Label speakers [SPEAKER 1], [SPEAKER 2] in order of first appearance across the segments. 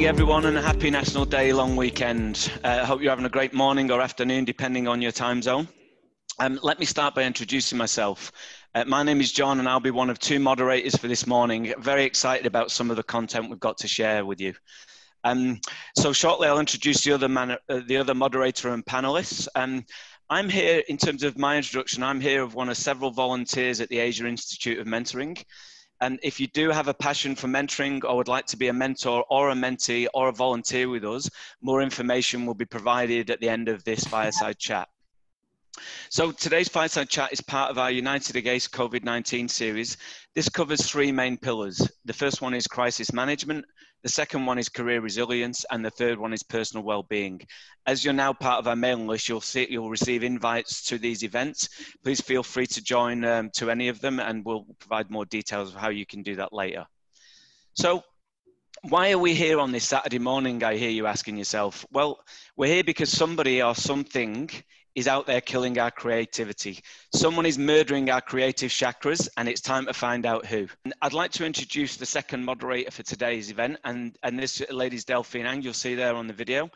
[SPEAKER 1] morning, everyone, and a happy National Day long weekend. I uh, hope you're having a great morning or afternoon, depending on your time zone. Um, let me start by introducing myself. Uh, my name is John, and I'll be one of two moderators for this morning. Very excited about some of the content we've got to share with you. Um, so shortly, I'll introduce the other, man, uh, the other moderator and panelists. Um, I'm here, in terms of my introduction, I'm here of one of several volunteers at the Asia Institute of Mentoring. And if you do have a passion for mentoring or would like to be a mentor or a mentee or a volunteer with us, more information will be provided at the end of this fireside chat. So today's fireside chat is part of our United Against COVID-19 series. This covers three main pillars. The first one is crisis management, the second one is career resilience, and the third one is personal well-being. As you're now part of our mailing list, you'll see you'll receive invites to these events. Please feel free to join um, to any of them, and we'll provide more details of how you can do that later. So, why are we here on this Saturday morning? I hear you asking yourself. Well, we're here because somebody or something is out there killing our creativity. Someone is murdering our creative chakras, and it's time to find out who. I'd like to introduce the second moderator for today's event, and, and this lady's Delphine Ang, you'll see there on the video.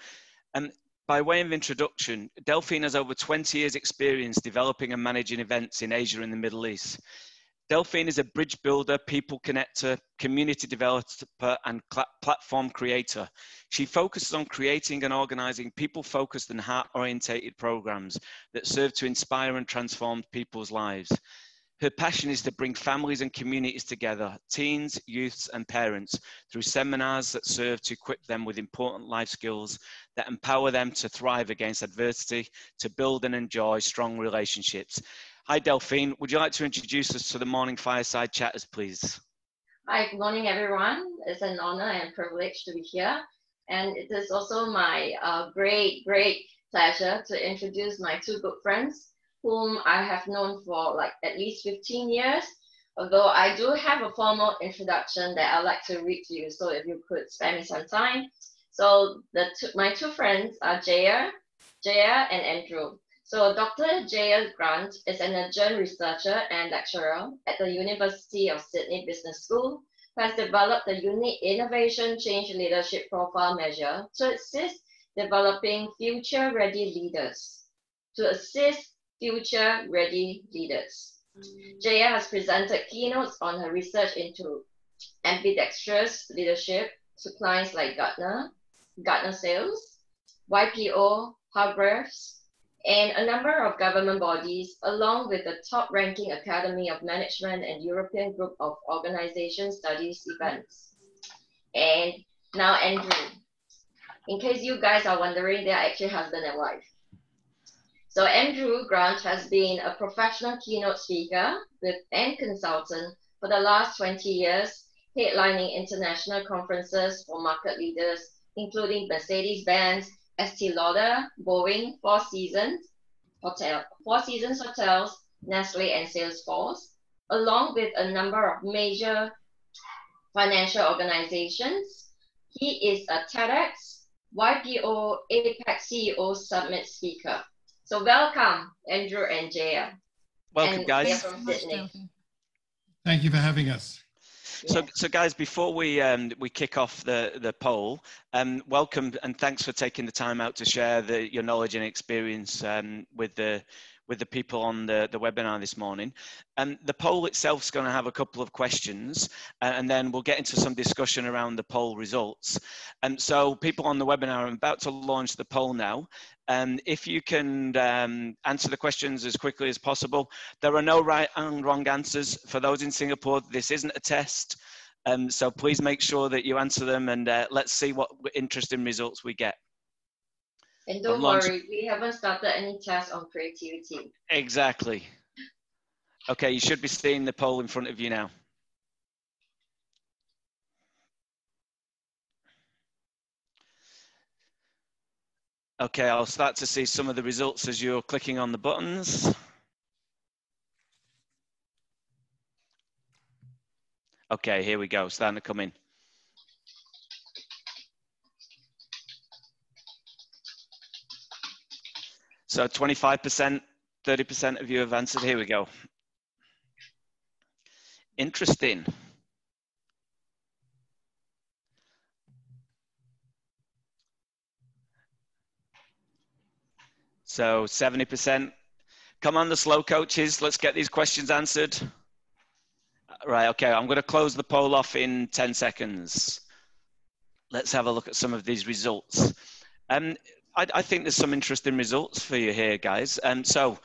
[SPEAKER 1] And by way of introduction, Delphine has over 20 years experience developing and managing events in Asia and the Middle East. Delphine is a bridge builder, people connector, community developer, and platform creator. She focuses on creating and organizing people focused and heart orientated programs that serve to inspire and transform people's lives. Her passion is to bring families and communities together, teens, youths, and parents, through seminars that serve to equip them with important life skills that empower them to thrive against adversity, to build and enjoy strong relationships. Hi, Delphine. Would you like to introduce us to the morning fireside chatters, please?
[SPEAKER 2] Hi, good morning, everyone. It's an honor and privilege to be here. And it is also my uh, great, great pleasure to introduce my two good friends, whom I have known for like at least 15 years. Although I do have a formal introduction that I'd like to read to you. So if you could spare me some time. So the two, my two friends are Gaia, Gaia and Andrew. So Dr. Gaia Grant is an adjunct researcher and lecturer at the University of Sydney Business School who has developed the unique innovation change leadership profile measure to assist developing future-ready leaders. To assist future-ready leaders. Mm. Gaia has presented keynotes on her research into ambidextrous leadership to clients like Gartner, Gartner Sales, YPO, Hargreaves, and a number of government bodies, along with the top-ranking Academy of Management and European Group of Organization Studies events. And now Andrew. In case you guys are wondering, they're actually husband and wife. So Andrew Grant has been a professional keynote speaker with, and consultant for the last 20 years, headlining international conferences for market leaders, including Mercedes-Benz, Estee Lauder, Boeing, Four Seasons, Hotel, Four Seasons Hotels, Nestle, and Salesforce, along with a number of major financial organizations. He is a TEDx, YPO, APEC CEO Summit speaker. So welcome, Andrew and Gaia.
[SPEAKER 1] Welcome, and guys.
[SPEAKER 3] Thank you for having us.
[SPEAKER 1] So, so guys, before we um, we kick off the the poll, um, welcome and thanks for taking the time out to share the, your knowledge and experience um, with the with the people on the, the webinar this morning. And the poll itself is going to have a couple of questions, uh, and then we'll get into some discussion around the poll results. And so people on the webinar, I'm about to launch the poll now. And if you can um, answer the questions as quickly as possible. There are no right and wrong answers. For those in Singapore, this isn't a test. Um, so please make sure that you answer them and uh, let's see what interesting results we get.
[SPEAKER 2] And don't worry, we haven't started any tests on creativity.
[SPEAKER 1] Exactly. Okay, you should be seeing the poll in front of you now. Okay, I'll start to see some of the results as you're clicking on the buttons. Okay, here we go, starting to come in. So 25%, 30% of you have answered. Here we go. Interesting. So 70%. Come on, the slow coaches. Let's get these questions answered. Right, okay, I'm going to close the poll off in 10 seconds. Let's have a look at some of these results. Um, I, I think there's some interesting results for you here, guys. Um, so,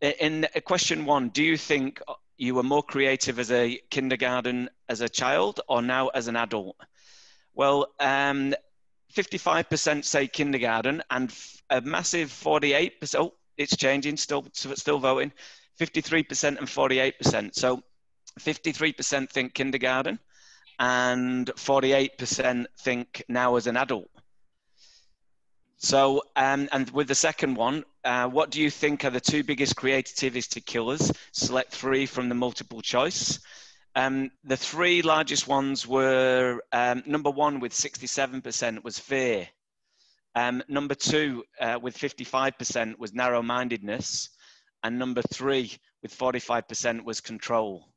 [SPEAKER 1] in question one, do you think you were more creative as a kindergarten as a child or now as an adult? Well, um, 55% say kindergarten and a massive 48%. Oh, it's changing, still, still voting. 53% and 48%. So 53% think kindergarten and 48% think now as an adult. So, um, and with the second one, uh, what do you think are the two biggest creativity killers? Select three from the multiple choice. Um, the three largest ones were um, number one with 67% was fear. Um, number two uh, with 55% was narrow mindedness. And number three with 45% was control.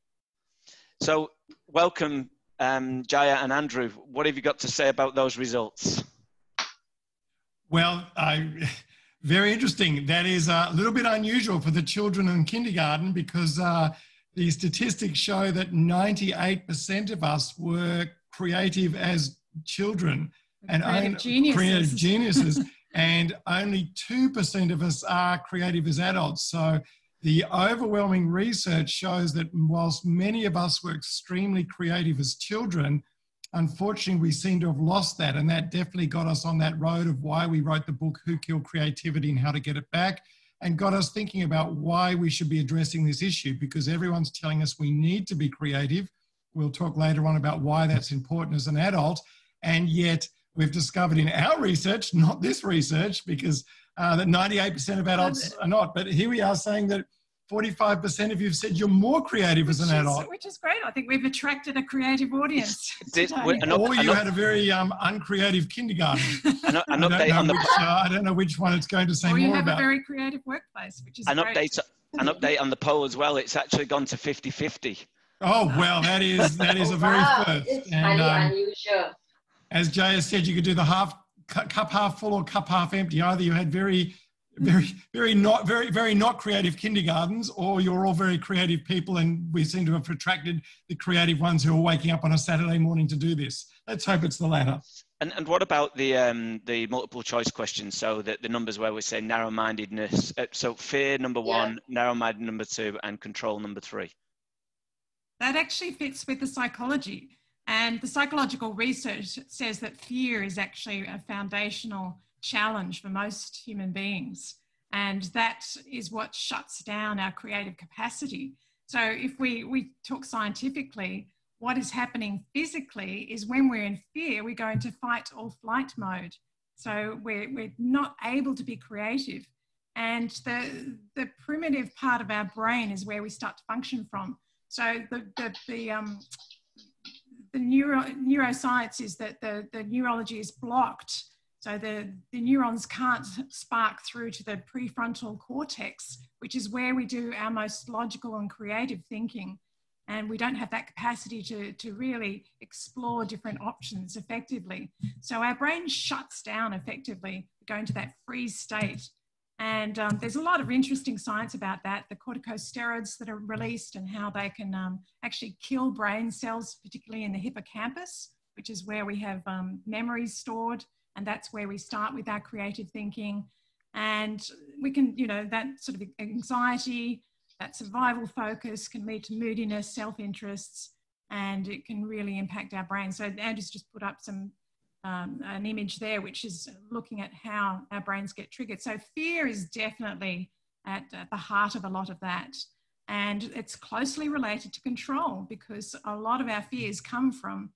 [SPEAKER 1] So, welcome, um, Gaia and Andrew. What have you got to say about those results?
[SPEAKER 3] Well, I, very interesting. That is a little bit unusual for the children in kindergarten because uh, the statistics show that 98% of us were creative as children
[SPEAKER 4] and creative only, geniuses.
[SPEAKER 3] Creative geniuses and only 2% of us are creative as adults. So the overwhelming research shows that whilst many of us were extremely creative as children, unfortunately, we seem to have lost that. And that definitely got us on that road of why we wrote the book, Who Killed Creativity and How to Get It Back, and got us thinking about why we should be addressing this issue because everyone's telling us we need to be creative. We'll talk later on about why that's important as an adult. And yet, we've discovered in our research, not this research, because uh, that 98% of adults are not. But here we are saying that 45% of you have said you're more creative which as an
[SPEAKER 4] is,
[SPEAKER 3] adult.
[SPEAKER 4] Which is great. I think we've attracted a creative audience.
[SPEAKER 3] Did, or you had a very um, uncreative kindergarten.
[SPEAKER 1] an, an update on the.
[SPEAKER 3] Which, uh, I don't know which one it's going to say
[SPEAKER 4] or
[SPEAKER 3] more
[SPEAKER 4] you have
[SPEAKER 3] about.
[SPEAKER 4] a very creative workplace, which is
[SPEAKER 1] an
[SPEAKER 4] great.
[SPEAKER 1] update. An update on the poll as well. It's actually gone to 50-50.
[SPEAKER 3] Oh well, that is that is a very
[SPEAKER 2] wow,
[SPEAKER 3] first.
[SPEAKER 2] It's and, highly um, unusual.
[SPEAKER 3] As Jay has said, you could do the half cup half full or cup half empty. Either you had very very, very not, very, very not creative kindergartens, or you're all very creative people, and we seem to have attracted the creative ones who are waking up on a Saturday morning to do this. Let's hope it's the latter.
[SPEAKER 1] And, and what about the um, the multiple choice questions? So the, the numbers where we say narrow mindedness. Uh, so fear number one, yeah. narrow minded number two, and control number three.
[SPEAKER 4] That actually fits with the psychology. And the psychological research says that fear is actually a foundational challenge for most human beings. And that is what shuts down our creative capacity. So, if we, we talk scientifically, what is happening physically is when we're in fear, we go into fight or flight mode. So, we're, we're not able to be creative. And the, the primitive part of our brain is where we start to function from. So, the, the, the, um, the neuro, neuroscience is that the, the neurology is blocked so the, the neurons can't spark through to the prefrontal cortex, which is where we do our most logical and creative thinking. And we don't have that capacity to, to really explore different options effectively. So our brain shuts down effectively, going to that freeze state. And um, there's a lot of interesting science about that, the corticosteroids that are released and how they can um, actually kill brain cells, particularly in the hippocampus, which is where we have um, memories stored and that's where we start with our creative thinking. And we can you know that sort of anxiety that survival focus can lead to moodiness self-interests and it can really impact our brain. So andrew's just put up some um, an image there which is looking at how our brains get triggered. So fear is definitely at, at the heart of a lot of that. And it's closely related to control because a lot of our fears come from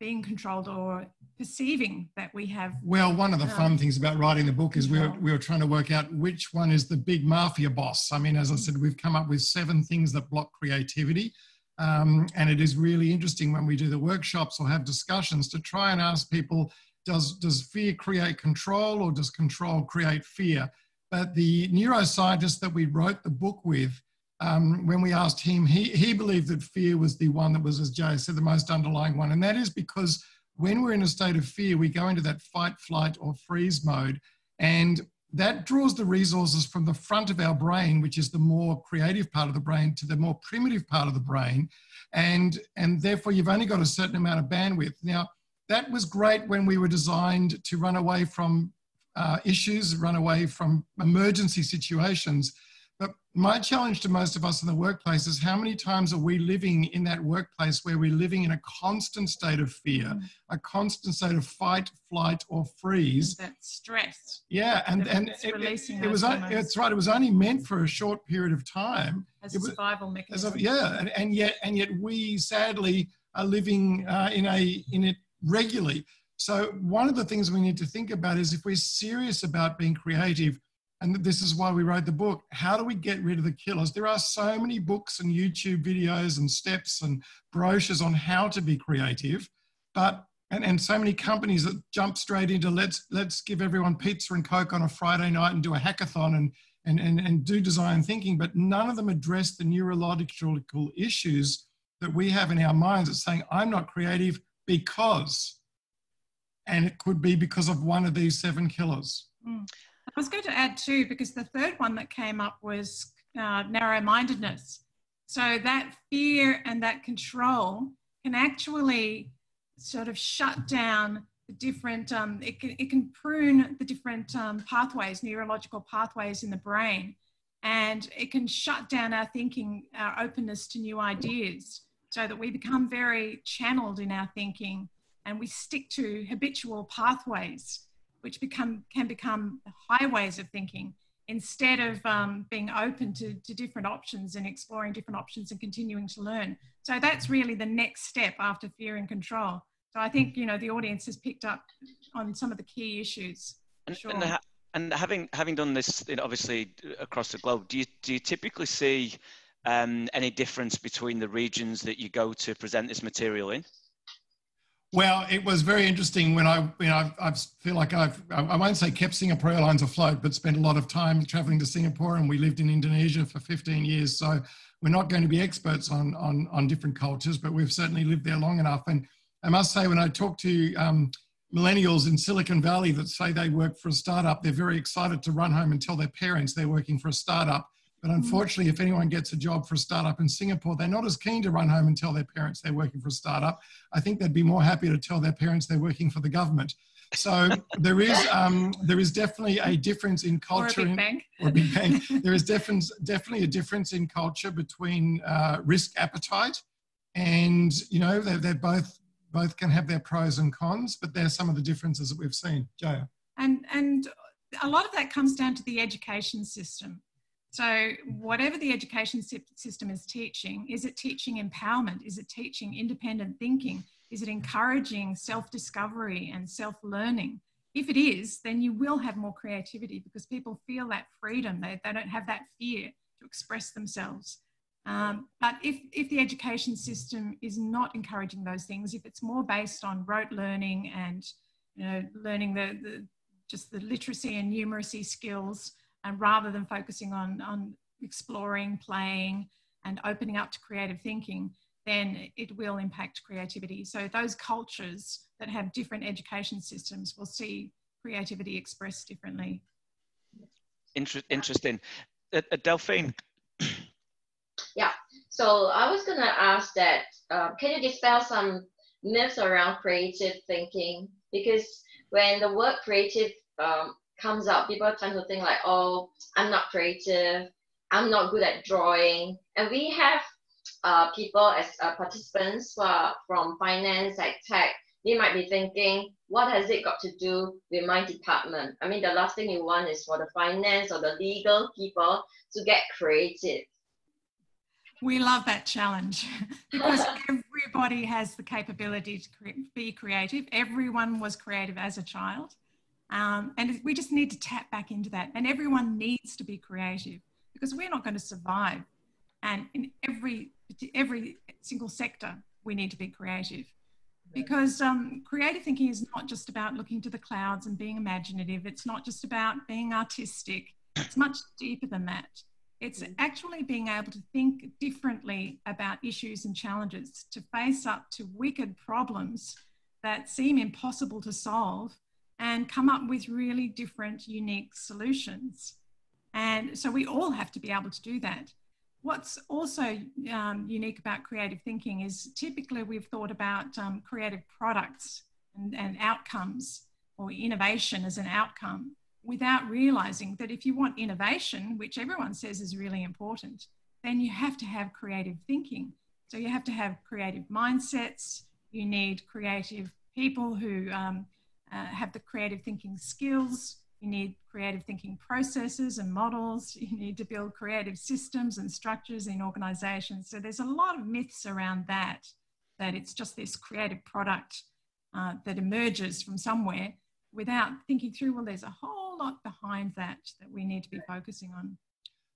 [SPEAKER 4] being controlled or perceiving that we have.
[SPEAKER 3] Well, one of the um, fun things about writing the book is we were, we were trying to work out which one is the big mafia boss. I mean, as I said, we've come up with seven things that block creativity. Um, and it is really interesting when we do the workshops or have discussions to try and ask people does, does fear create control or does control create fear? But the neuroscientist that we wrote the book with um, when we asked him, he, he believed that fear was the one that was, as Jay said, the most underlying one. And that is because when we're in a state of fear, we go into that fight, flight, or freeze mode. And that draws the resources from the front of our brain, which is the more creative part of the brain, to the more primitive part of the brain. And, and therefore, you've only got a certain amount of bandwidth. Now, that was great when we were designed to run away from uh, issues, run away from emergency situations. My challenge to most of us in the workplace is how many times are we living in that workplace where we're living in a constant state of fear, mm. a constant state of fight, flight, or freeze?
[SPEAKER 4] That stress.
[SPEAKER 3] Yeah, and and it, it, it was it's right. It was only meant for a short period of time.
[SPEAKER 4] As a survival mechanism.
[SPEAKER 3] A, yeah, and, and yet and yet we sadly are living uh, in a in it regularly. So one of the things we need to think about is if we're serious about being creative and this is why we wrote the book. How do we get rid of the killers? There are so many books and YouTube videos and steps and brochures on how to be creative, but and, and so many companies that jump straight into let's let's give everyone pizza and coke on a Friday night and do a hackathon and and, and, and do design thinking, but none of them address the neurological issues that we have in our minds. It's saying, I'm not creative because, and it could be because of one of these seven killers.
[SPEAKER 4] Mm. I was going to add too, because the third one that came up was uh, narrow mindedness. So that fear and that control can actually sort of shut down the different, um, it, can, it can prune the different um, pathways, neurological pathways in the brain. And it can shut down our thinking, our openness to new ideas, so that we become very channeled in our thinking and we stick to habitual pathways which become can become highways of thinking instead of um, being open to, to different options and exploring different options and continuing to learn. So that's really the next step after fear and control. So I think you know the audience has picked up on some of the key issues.
[SPEAKER 1] And, sure. and, ha- and having having done this, you know, obviously across the globe, do you do you typically see um, any difference between the regions that you go to present this material in?
[SPEAKER 3] Well, it was very interesting when I, you know, I, I feel like I've, I won't say kept Singapore Airlines afloat, but spent a lot of time traveling to Singapore and we lived in Indonesia for 15 years. So we're not going to be experts on, on, on different cultures, but we've certainly lived there long enough. And I must say, when I talk to um, millennials in Silicon Valley that say they work for a startup, they're very excited to run home and tell their parents they're working for a startup but unfortunately, if anyone gets a job for a startup in Singapore, they're not as keen to run home and tell their parents they're working for a startup. I think they'd be more happy to tell their parents they're working for the government. So there is um, there is definitely a difference in culture.
[SPEAKER 4] Or a big bank.
[SPEAKER 3] Or a big bank. there is difference, definitely a difference in culture between uh, risk appetite, and you know they're, they're both both can have their pros and cons, but there's some of the differences that we've seen. Joe.
[SPEAKER 4] And and a lot of that comes down to the education system. So, whatever the education system is teaching, is it teaching empowerment? Is it teaching independent thinking? Is it encouraging self discovery and self learning? If it is, then you will have more creativity because people feel that freedom. They, they don't have that fear to express themselves. Um, but if, if the education system is not encouraging those things, if it's more based on rote learning and you know, learning the, the just the literacy and numeracy skills, and rather than focusing on, on exploring, playing, and opening up to creative thinking, then it will impact creativity. So those cultures that have different education systems will see creativity expressed differently.
[SPEAKER 1] Inter- interesting. Uh, uh, Delphine.
[SPEAKER 2] Yeah, so I was gonna ask that, uh, can you dispel some myths around creative thinking? Because when the word creative um, comes up, people tend to think like, oh, I'm not creative, I'm not good at drawing. And we have uh, people as uh, participants are from finance, like tech, they might be thinking, what has it got to do with my department? I mean, the last thing you want is for the finance or the legal people to get creative.
[SPEAKER 4] We love that challenge because everybody has the capability to be creative. Everyone was creative as a child. Um, and we just need to tap back into that. And everyone needs to be creative because we're not going to survive. And in every every single sector, we need to be creative because um, creative thinking is not just about looking to the clouds and being imaginative. It's not just about being artistic. It's much deeper than that. It's actually being able to think differently about issues and challenges, to face up to wicked problems that seem impossible to solve and come up with really different, unique solutions. And so we all have to be able to do that. What's also um, unique about creative thinking is typically we've thought about um, creative products and, and outcomes or innovation as an outcome without realizing that if you want innovation, which everyone says is really important, then you have to have creative thinking. So you have to have creative mindsets, you need creative people who um, uh, have the creative thinking skills. You need creative thinking processes and models. You need to build creative systems and structures in organizations. So there's a lot of myths around that, that it's just this creative product uh, that emerges from somewhere without thinking through, well, there's a whole lot behind that that we need to be focusing on.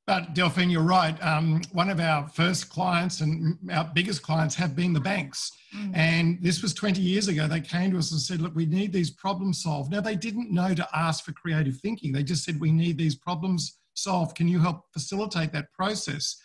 [SPEAKER 3] But Delphine, you're right. Um, one of our first clients and our biggest clients have been the banks. Mm. And this was 20 years ago. They came to us and said, look, we need these problems solved. Now, they didn't know to ask for creative thinking. They just said, we need these problems solved. Can you help facilitate that process?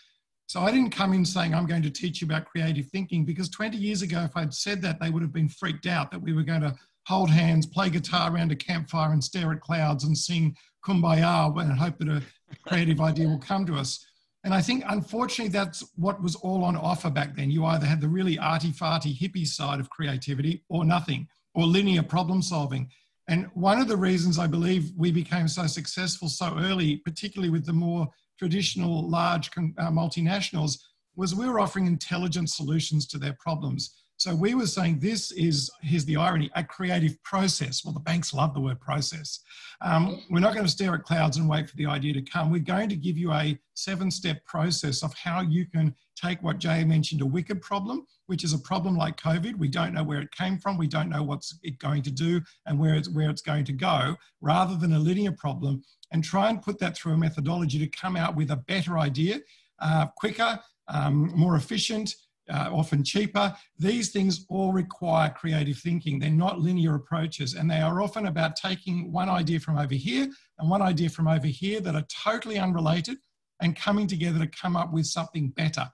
[SPEAKER 3] So I didn't come in saying, I'm going to teach you about creative thinking because 20 years ago, if I'd said that, they would have been freaked out that we were going to hold hands, play guitar around a campfire and stare at clouds and sing kumbaya and hope that a creative idea will come to us. And I think, unfortunately, that's what was all on offer back then. You either had the really arty farty hippie side of creativity or nothing, or linear problem solving. And one of the reasons I believe we became so successful so early, particularly with the more traditional large uh, multinationals, was we were offering intelligent solutions to their problems. So we were saying this is, here's the irony, a creative process. Well, the banks love the word process. Um, we're not going to stare at clouds and wait for the idea to come. We're going to give you a seven step process of how you can take what Jay mentioned, a wicked problem, which is a problem like COVID. We don't know where it came from. We don't know what's it going to do and where it's, where it's going to go, rather than a linear problem, and try and put that through a methodology to come out with a better idea, uh, quicker, um, more efficient, uh, often cheaper. These things all require creative thinking. They're not linear approaches, and they are often about taking one idea from over here and one idea from over here that are totally unrelated and coming together to come up with something better.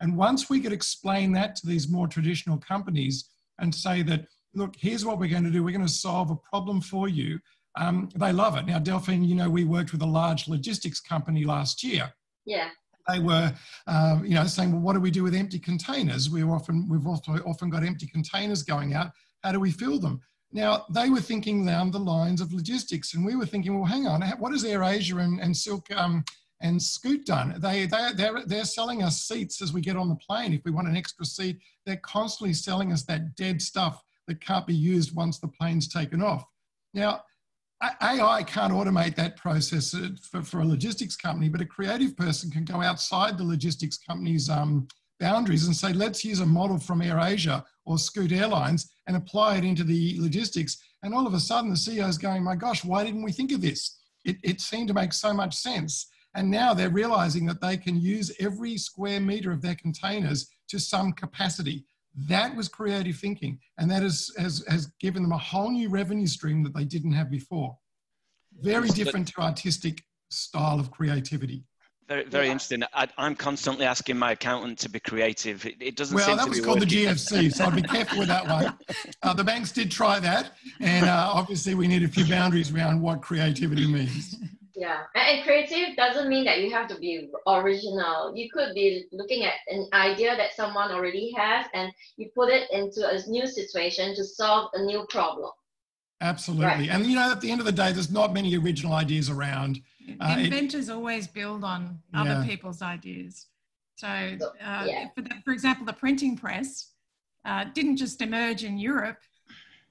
[SPEAKER 3] And once we could explain that to these more traditional companies and say that, look, here's what we're going to do, we're going to solve a problem for you, um, they love it. Now, Delphine, you know, we worked with a large logistics company last year.
[SPEAKER 2] Yeah
[SPEAKER 3] they were, uh, you know, saying, well, what do we do with empty containers? We often, we've often got empty containers going out. How do we fill them? Now, they were thinking down the lines of logistics, and we were thinking, well, hang on, what has AirAsia and, and Silk um, and Scoot done? They, they, they're, they're selling us seats as we get on the plane. If we want an extra seat, they're constantly selling us that dead stuff that can't be used once the plane's taken off. Now, AI can't automate that process uh, for, for a logistics company, but a creative person can go outside the logistics company's um, boundaries and say, let's use a model from AirAsia or Scoot Airlines and apply it into the logistics. And all of a sudden, the CEO is going, my gosh, why didn't we think of this? It, it seemed to make so much sense. And now they're realizing that they can use every square meter of their containers to some capacity. That was creative thinking, and that has, has has given them a whole new revenue stream that they didn't have before. Very different to artistic style of creativity.
[SPEAKER 1] Very, very yeah. interesting. I, am constantly asking my accountant to be creative. It, it doesn't.
[SPEAKER 3] Well, that was called working. the GFC, so I'd be careful with that one. Uh, the banks did try that, and uh, obviously we need a few boundaries around what creativity means.
[SPEAKER 2] Yeah, and creative doesn't mean that you have to be original. You could be looking at an idea that someone already has and you put it into a new situation to solve a new problem.
[SPEAKER 3] Absolutely. Right. And you know, at the end of the day, there's not many original ideas around.
[SPEAKER 4] Uh, Inventors it, always build on yeah. other people's ideas. So, uh, yeah. for, the, for, example, the printing press uh, didn't just emerge in Europe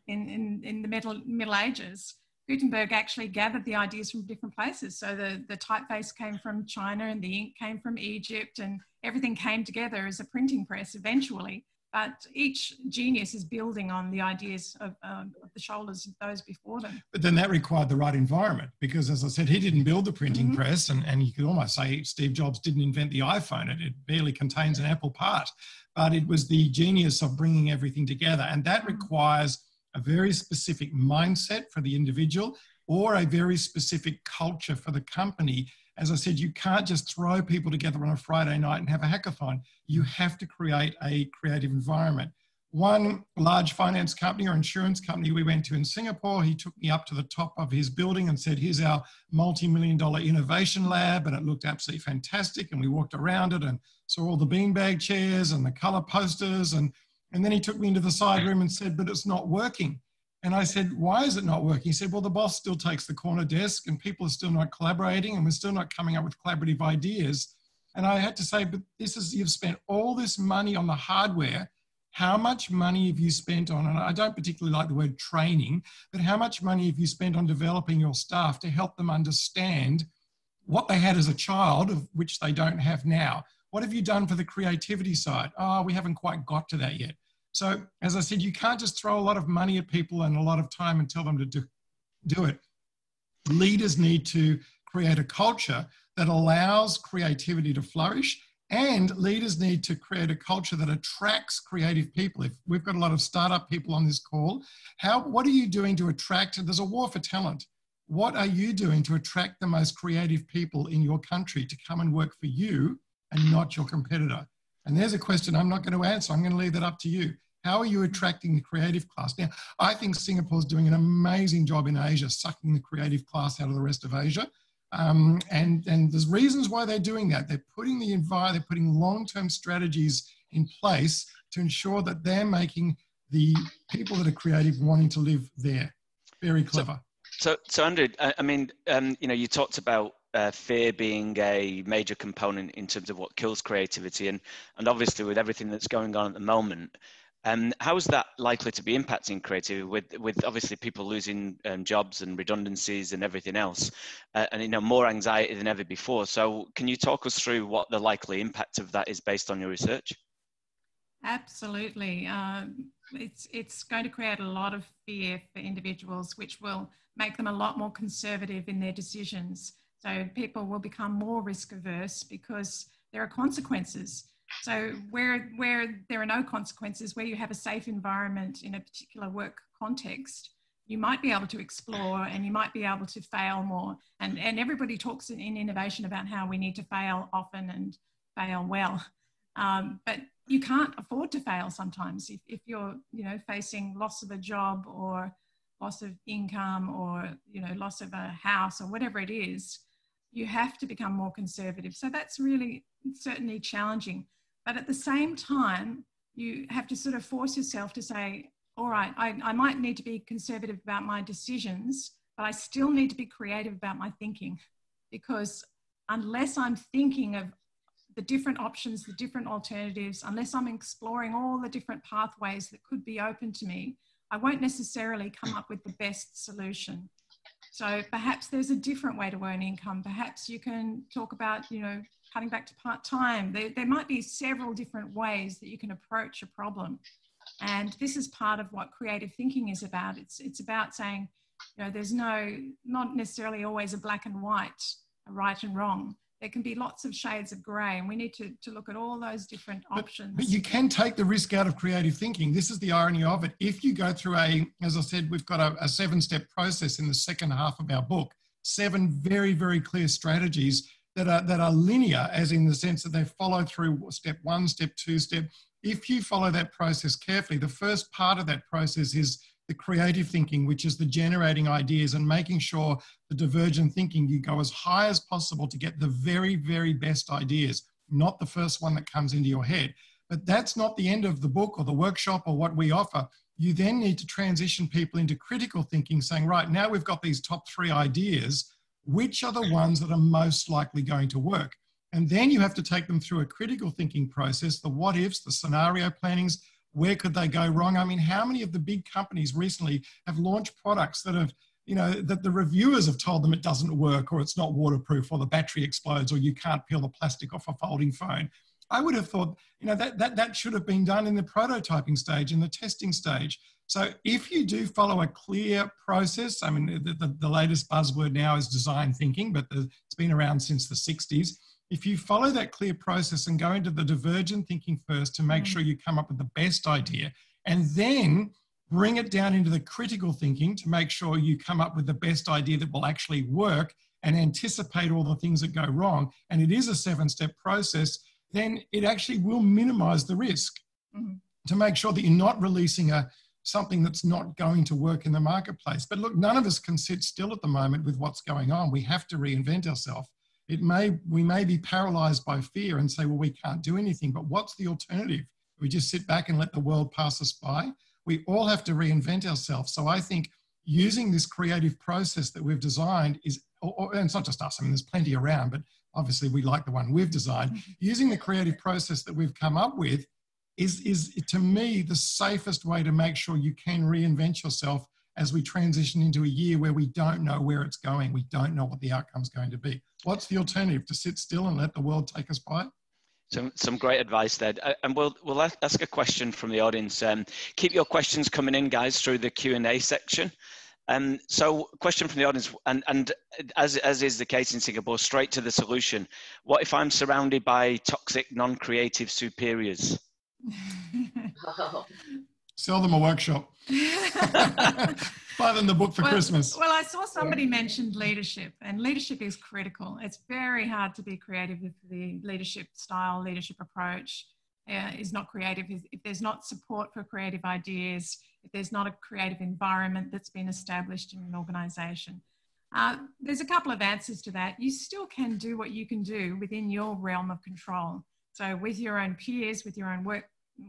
[SPEAKER 4] in, in, in the Middle, Middle Ages. Gutenberg actually gathered the ideas from different places. So the, the typeface came from China and the ink came from Egypt and everything came together as a printing press eventually. But each genius is building on the ideas of, um, of the shoulders of those before them.
[SPEAKER 3] But then that required the right environment because, as I said, he didn't build the printing mm-hmm. press, and, and you could almost say Steve Jobs didn't invent the iPhone. It, it barely contains an Apple part, but it was the genius of bringing everything together. And that mm-hmm. requires a very specific mindset for the individual or a very specific culture for the company. As I said, you can't just throw people together on a Friday night and have a hackathon. You have to create a creative environment. one large finance company or insurance company we went to in Singapore, he took me up to the top of his building and said, Here's our multi million dollar innovation lab. And it looked absolutely fantastic. And we walked around it and saw all the beanbag chairs and the color posters. And, and then he took me into the side room and said, But it's not working. And I said, Why is it not working? He said, Well, the boss still takes the corner desk and people are still not collaborating and we're still not coming up with collaborative ideas. And I had to say, But this is, you've spent all this money on the hardware how much money have you spent on, and I don't particularly like the word training, but how much money have you spent on developing your staff to help them understand what they had as a child, of which they don't have now? What have you done for the creativity side? Oh, we haven't quite got to that yet. So, as I said, you can't just throw a lot of money at people and a lot of time and tell them to do, do it. Leaders need to create a culture that allows creativity to flourish and leaders need to create a culture that attracts creative people. If we've got a lot of startup people on this call, how, what are you doing to attract? There's a war for talent. What are you doing to attract the most creative people in your country to come and work for you and not your competitor? And there's a question I'm not going to answer. I'm going to leave that up to you. How are you attracting the creative class? Now, I think Singapore's doing an amazing job in Asia, sucking the creative class out of the rest of Asia. Um, and, and there's reasons why they're doing that. They're putting the environment, they're putting long-term strategies in place to ensure that they're making the people that are creative wanting to live there. Very clever.
[SPEAKER 1] So, so, so Andrew, I, I mean, um, you know, you talked about uh, fear being a major component in terms of what kills creativity, and and obviously with everything that's going on at the moment, um, how is that likely to be impacting creativity with, with obviously people losing um, jobs and redundancies and everything else, uh, and you know more anxiety than ever before? So, can you talk us through what the likely impact of that is based on your research?
[SPEAKER 4] Absolutely, um, it's it's going to create a lot of fear for individuals, which will make them a lot more conservative in their decisions. So people will become more risk averse because there are consequences so where where there are no consequences, where you have a safe environment in a particular work context, you might be able to explore and you might be able to fail more. And and everybody talks in, innovation about how we need to fail often and fail well. Um, but you can't afford to fail sometimes if, if you're you know facing loss of a job or loss of income or you know loss of a house or whatever it is you have to become more conservative so that's really certainly challenging but at the same time, you have to sort of force yourself to say, all right, I, I might need to be conservative about my decisions, but I still need to be creative about my thinking. Because unless I'm thinking of the different options, the different alternatives, unless I'm exploring all the different pathways that could be open to me, I won't necessarily come up with the best solution. So perhaps there's a different way to earn income. Perhaps you can talk about, you know, cutting back to part time. There, there might be several different ways that you can approach a problem. And this is part of what creative thinking is about. It's, it's about saying, you know, there's no, not necessarily always a black and white, a right and wrong. There can be lots of shades of grey, and we need to, to look at all those different
[SPEAKER 3] but,
[SPEAKER 4] options.
[SPEAKER 3] But you can take the risk out of creative thinking. This is the irony of it. If you go through a, as I said, we've got a, a seven step process in the second half of our book, seven very, very clear strategies that are, that are linear, as in the sense that they follow through step one, step two, step. If you follow that process carefully, the first part of that process is the creative thinking, which is the generating ideas and making sure the divergent thinking, you go as high as possible to get the very, very best ideas, not the first one that comes into your head. But that's not the end of the book or the workshop or what we offer. You then need to transition people into critical thinking, saying, right, now we've got these top three ideas which are the ones that are most likely going to work. And then you have to take them through a critical thinking process, the what ifs, the scenario plannings, where could they go wrong? I mean, how many of the big companies recently have launched products that have, you know, that the reviewers have told them it doesn't work or it's not waterproof or the battery explodes or you can't peel the plastic off a folding phone? I would have thought, you know, that, that, that should have been done in the prototyping stage, in the testing stage. So if you do follow a clear process, I mean, the, the, the latest buzzword now is design thinking, but the, it's been around since the 60s. If you follow that clear process and go into the divergent thinking first to make mm. sure you come up with the best idea, and then bring it down into the critical thinking to make sure you come up with the best idea that will actually work and anticipate all the things that go wrong, and it is a seven step process, then it actually will minimize the risk. Mm-hmm. to make sure that you're not releasing a something that's not going to work in the marketplace. But look, none of us can sit still at the moment with what's going on. We have to reinvent ourselves. It may we may be paralyzed by fear and say, well, we can't do anything. But what's the alternative? We just sit back and let the world pass us by. We all have to reinvent ourselves. So I think using this creative process that we've designed is, or, and it's not just us. I mean, there's plenty around, but obviously we like the one we've designed. Mm-hmm. Using the creative process that we've come up with is, is to me the safest way to make sure you can reinvent yourself as we transition into a year where we don't know where it's going. We don't know what the outcome's going to be. What's the alternative? To sit still and let the world take us by?
[SPEAKER 1] Some, some great advice there. Uh, and we'll, we'll ask a question from the audience. Um, keep your questions coming in, guys, through the Q&A section. Um, so question from the audience, and, and as, as is the case in Singapore, straight to the solution. What if I'm surrounded by toxic, non-creative superiors?
[SPEAKER 3] Sell them a workshop. Buy them the book for
[SPEAKER 4] well,
[SPEAKER 3] Christmas.
[SPEAKER 4] Well, I saw somebody mentioned leadership, and leadership is critical. It's very hard to be creative if the leadership style, leadership approach uh, is not creative. If there's not support for creative ideas, if there's not a creative environment that's been established in an organization. Uh, there's a couple of answers to that. You still can do what you can do within your realm of control. So with your own peers, with your own work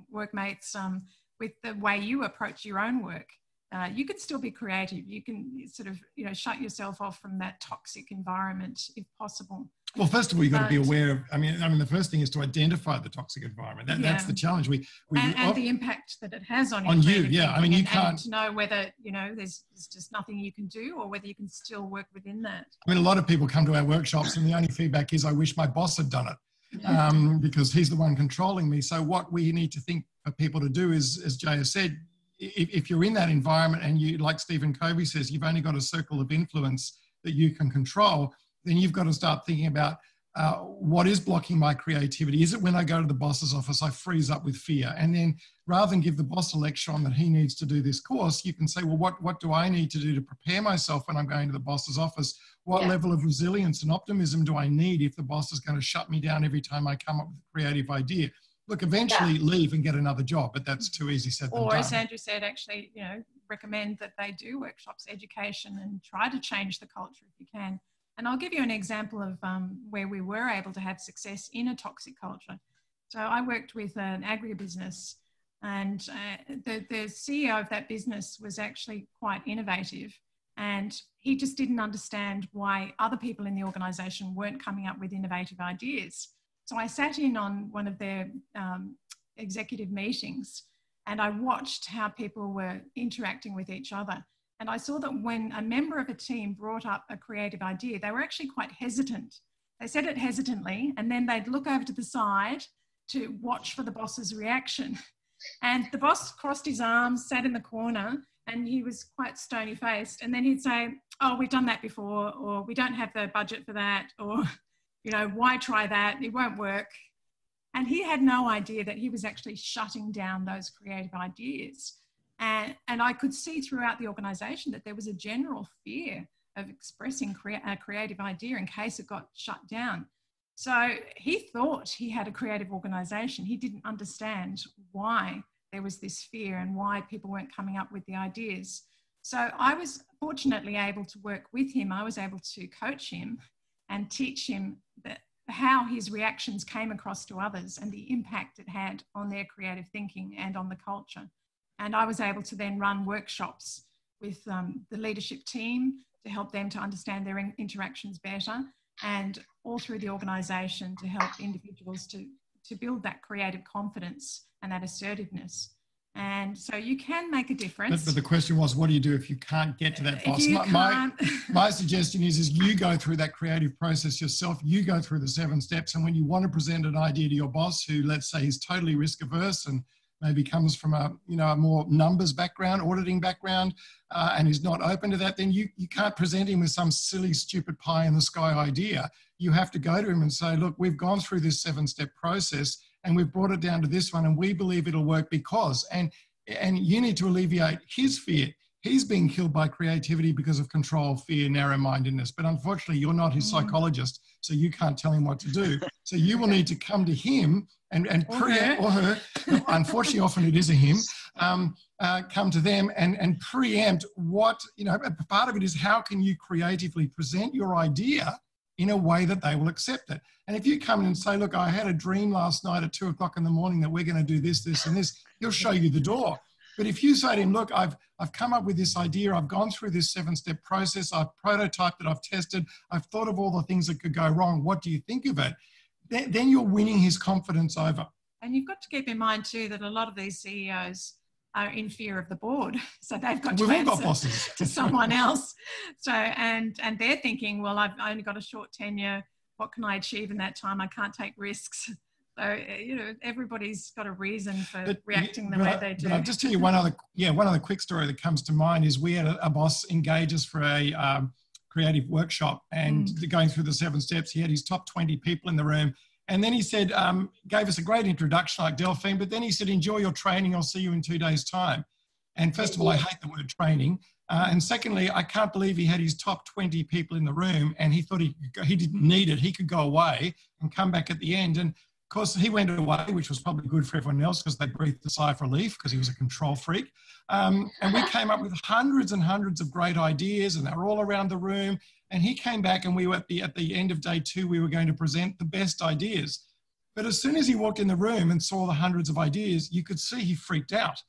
[SPEAKER 4] workmates, um, with the way you approach your own work, uh, you can still be creative. You can sort of you know shut yourself off from that toxic environment if possible.
[SPEAKER 3] Well, first of all, you've got to be aware of. I mean, I mean, the first thing is to identify the toxic environment. That, yeah. That's the challenge. We, we
[SPEAKER 4] and, and the impact that it has on
[SPEAKER 3] on you. Yeah, I mean, you and, can't
[SPEAKER 4] and to know whether you know there's, there's just nothing you can do, or whether you can still work within that.
[SPEAKER 3] I mean, a lot of people come to our workshops, and the only feedback is, "I wish my boss had done it," um, because he's the one controlling me. So, what we need to think for people to do is, as Jay has said, if, if you're in that environment and you, like Stephen Covey says, you've only got a circle of influence that you can control, then you've got to start thinking about uh, what is blocking my creativity? Is it when I go to the boss's office, I freeze up with fear? And then rather than give the boss a lecture on that he needs to do this course, you can say, well, what, what do I need to do to prepare myself when I'm going to the boss's office? What yeah. level of resilience and optimism do I need if the boss is going to shut me down every time I come up with a creative idea? Look, eventually yeah. leave and get another job, but that's too easy said
[SPEAKER 4] or as Andrew said, actually, you know, recommend that they do workshops, education, and try to change the culture if you can and I'll give you an example of um, where we were able to have success in a toxic culture. So I worked with an agribusiness, and uh, the, the CEO of that business was actually quite innovative. And he just didn't understand why other people in the organization weren't coming up with innovative ideas. So I sat in on one of their um, executive meetings and I watched how people were interacting with each other. And I saw that when a member of a team brought up a creative idea, they were actually quite hesitant. They said it hesitantly, and then they'd look over to the side to watch for the boss's reaction. And the boss crossed his arms, sat in the corner, and he was quite stony faced. And then he'd say, Oh, we've done that before, or we don't have the budget for that, or, you know, why try that? It won't work. And he had no idea that he was actually shutting down those creative ideas. And, and I could see throughout the organization that there was a general fear of expressing crea- a creative idea in case it got shut down. So he thought he had a creative organization. He didn't understand why there was this fear and why people weren't coming up with the ideas. So I was fortunately able to work with him. I was able to coach him and teach him that how his reactions came across to others and the impact it had on their creative thinking and on the culture. And I was able to then run workshops with um, the leadership team to help them to understand their in interactions better and all through the organisation to help individuals to, to build that creative confidence and that assertiveness. And so you can make a difference.
[SPEAKER 3] But, but, the question was, what do you do if you can't get to that boss? My, my, my, suggestion is, is you go through that creative process yourself. You go through the seven steps. And when you want to present an idea to your boss, who let's say is totally risk averse and maybe comes from a you know a more numbers background, auditing background, uh, and is not open to that, then you you can't present him with some silly, stupid pie in the sky idea. You have to go to him and say, look, we've gone through this seven step process and we've brought it down to this one, and we believe it'll work because and and you need to alleviate his fear. He's being killed by creativity because of control, fear, narrow mindedness. But unfortunately, you're not his mm. psychologist, so you can't tell him what to do. So you will need to come to him and, and or her. or her, unfortunately, often it is a him, um, uh, come to them and, and preempt what, you know, part of it is how can you creatively present your idea in a way that they will accept it. And if you come in and say, look, I had a dream last night at two o'clock in the morning that we're going to do this, this, and this, he'll show you the door. But if you say to him, look, I've, I've come up with this idea, I've gone through this seven step process, I've prototyped it, I've tested, I've thought of all the things that could go wrong, what do you think of it? Then, then you're winning his confidence over.
[SPEAKER 4] And you've got to keep in mind too that a lot of these CEOs are in fear of the board, so they've got
[SPEAKER 3] We've
[SPEAKER 4] to
[SPEAKER 3] answer
[SPEAKER 4] to someone else. So and and they're thinking, well, I've only got a short tenure. What can I achieve in that time? I can't take risks. So uh, you know, everybody's got a reason for but, reacting the way they do.
[SPEAKER 3] But I'll just tell you one other, yeah, one other quick story that comes to mind is we had a, a boss engage us for a um, creative workshop, and mm. going through the seven steps, he had his top twenty people in the room, and then he said, um, gave us a great introduction like Delphine, but then he said, enjoy your training. I'll see you in two days' time. And first of all, I hate the word training. Uh, and secondly, I can't believe he had his top 20 people in the room and he thought he, he didn't need it. He could go away and come back at the end. And of course, he went away, which was probably good for everyone else because they breathed a sigh of relief because he was a control freak. Um, and we came up with hundreds and hundreds of great ideas, and they were all around the room. And he came back, and we were at the at the end of day two, we were going to present the best ideas. But as soon as he walked in the room and saw the hundreds of ideas, you could see he freaked out.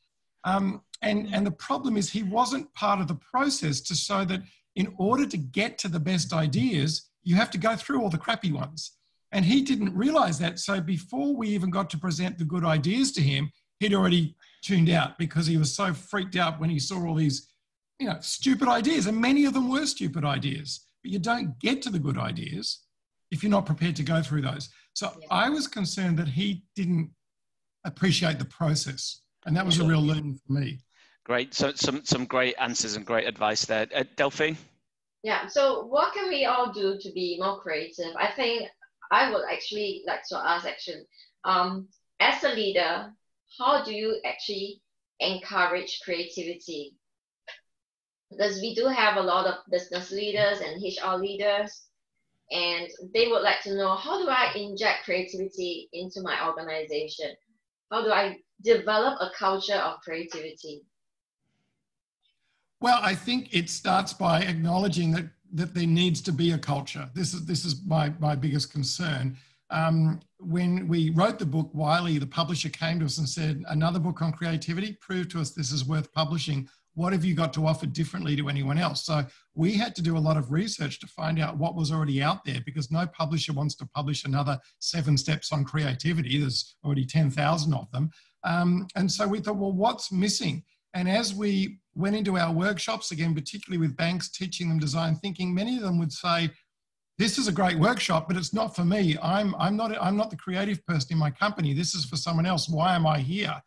[SPEAKER 3] Um, and, and the problem is he wasn't part of the process to show that in order to get to the best ideas, you have to go through all the crappy ones. And he didn't realize that. So before we even got to present the good ideas to him, he'd already tuned out because he was so freaked out when he saw all these, you know, stupid ideas. And many of them were stupid ideas. But you don't get to the good ideas if you're not prepared to go through those. So yeah. I was concerned that he didn't appreciate the process. And that was a real learning for me.
[SPEAKER 1] Great. So some, some great answers and great advice there. Uh, Delphine?
[SPEAKER 2] Yeah. So what can we all do to be more creative? I think I would actually like to ask actually, um, as a leader, how do you actually encourage creativity? Because we do have a lot of business leaders and HR leaders, and they would like to know how do I inject creativity into my organization? How do I develop a culture of creativity?
[SPEAKER 3] Well, I think it starts by acknowledging that that there needs to be a culture. This is this is my my biggest concern. Um, when we wrote the book, Wiley, the publisher, came to us and said, "Another book on creativity. Prove to us this is worth publishing. What have you got to offer differently to anyone else?" So we had to do a lot of research to find out what was already out there because no publisher wants to publish another seven steps on creativity. There's already ten thousand of them, um, and so we thought, well, what's missing? And as we went into our workshops, again, particularly with banks, teaching them design thinking, many of them would say, this is a great workshop, but it's not for me. I'm, I'm, not, I'm not the creative person in my company. This is for someone else. Why am I here?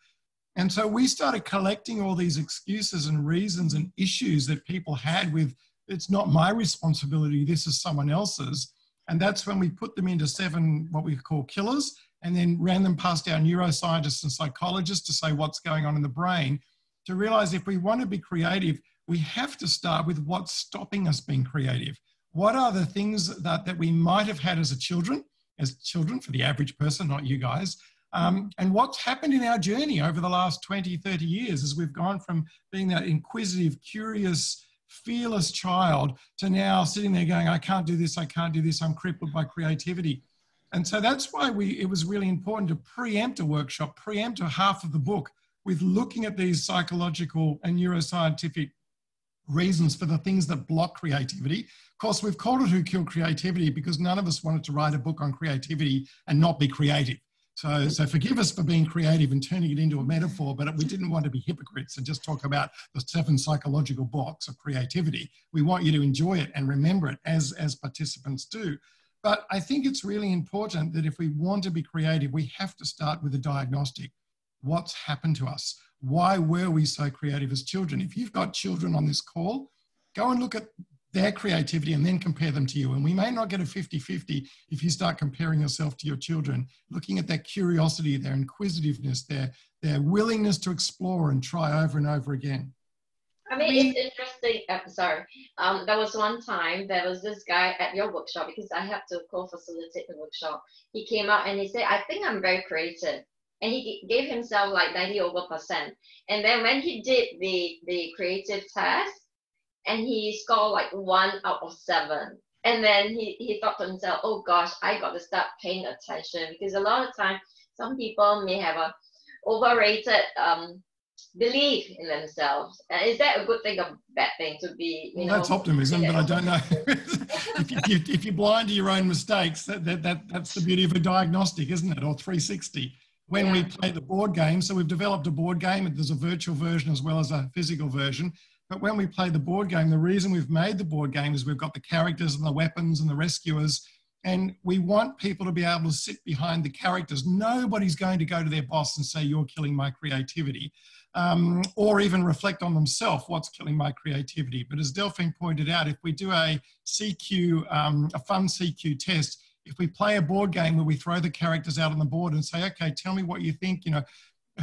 [SPEAKER 3] And so we started collecting all these excuses and reasons and issues that people had with it's not my responsibility, this is someone else's. And that's when we put them into seven, what we call killers, and then ran them past our neuroscientists and psychologists to say what's going on in the brain to realize if we want to be creative, we have to start with what's stopping us being creative. What are the things that, that we might have had as a children, as children for the average person, not you guys, um, and what's happened in our journey over the last 20, 30 years as we've gone from being that inquisitive, curious, fearless child to now sitting there going, I can't do this, I can't do this, I'm crippled by creativity. And so that's why we, it was really important to preempt a workshop, preempt a half of the book with looking at these psychological and neuroscientific reasons for the things that block creativity. Of course, we've called it Who Killed Creativity because none of us wanted to write a book on creativity and not be creative. So, so forgive us for being creative and turning it into a metaphor, but we didn't want to be hypocrites and just talk about the seven psychological blocks of creativity. We want you to enjoy it and remember it as, as participants do. But I think it's really important that if we want to be creative, we have to start with a diagnostic what's happened to us. Why were we so creative as children? If you've got children on this call, go and look at their creativity and then compare them to you. And we may not get a 50 50 if you start comparing yourself to your children, looking at their curiosity, their inquisitiveness, their, their willingness to explore and try over and over again.
[SPEAKER 2] I mean, it's interesting. Uh, sorry. Um, there was one time there was this guy at your workshop because I have to co-facilitate the workshop. He came out and he said, "I think I'm very creative," and he gave himself like ninety over percent. And then when he did the the creative test, and he scored like one out of seven. And then he, he thought to himself, oh gosh, I got to start paying attention because a lot of time some people may have a overrated um, belief in themselves. Uh, is that a good thing or bad thing to be?
[SPEAKER 3] well, know, that's optimism, but I don't know. if, you, if, you're blind to your own mistakes, that, that, that, that's the beauty of a diagnostic, isn't it? Or 360. When yeah. we play the board game, so we've developed a board game, there's a virtual version as well as a physical version. But when we play the board game, the reason we've made the board game is we've got the characters and the weapons and the rescuers and we want people to be able to sit behind the characters. Nobody's going to go to their boss and say, You're killing my creativity, um, or even reflect on themselves what's killing my creativity. But as Delphine pointed out, if we do a CQ, um, a fun CQ test, if we play a board game where we throw the characters out on the board and say, okay, tell me what you think, you know,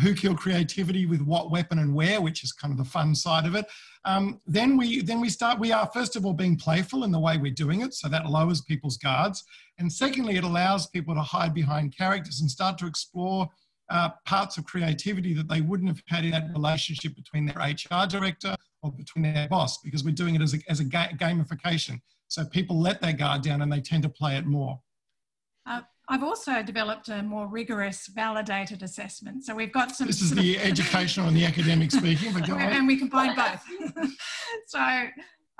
[SPEAKER 3] who killed creativity with what weapon and where, which is kind of the fun side of it. Um, then we then we start. We are first of all being playful in the way we're doing it, so that lowers people's guards. And secondly, it allows people to hide behind characters and start to explore uh, parts of creativity that they wouldn't have had in that relationship between their HR director or between their boss, because we're doing it as a, as a ga- gamification. So people let their guard down and they tend to play it more.
[SPEAKER 4] Uh, I've also developed a more rigorous validated assessment. So we've got some.
[SPEAKER 3] This is the educational and the academic speaking, but
[SPEAKER 4] and we combine both. so,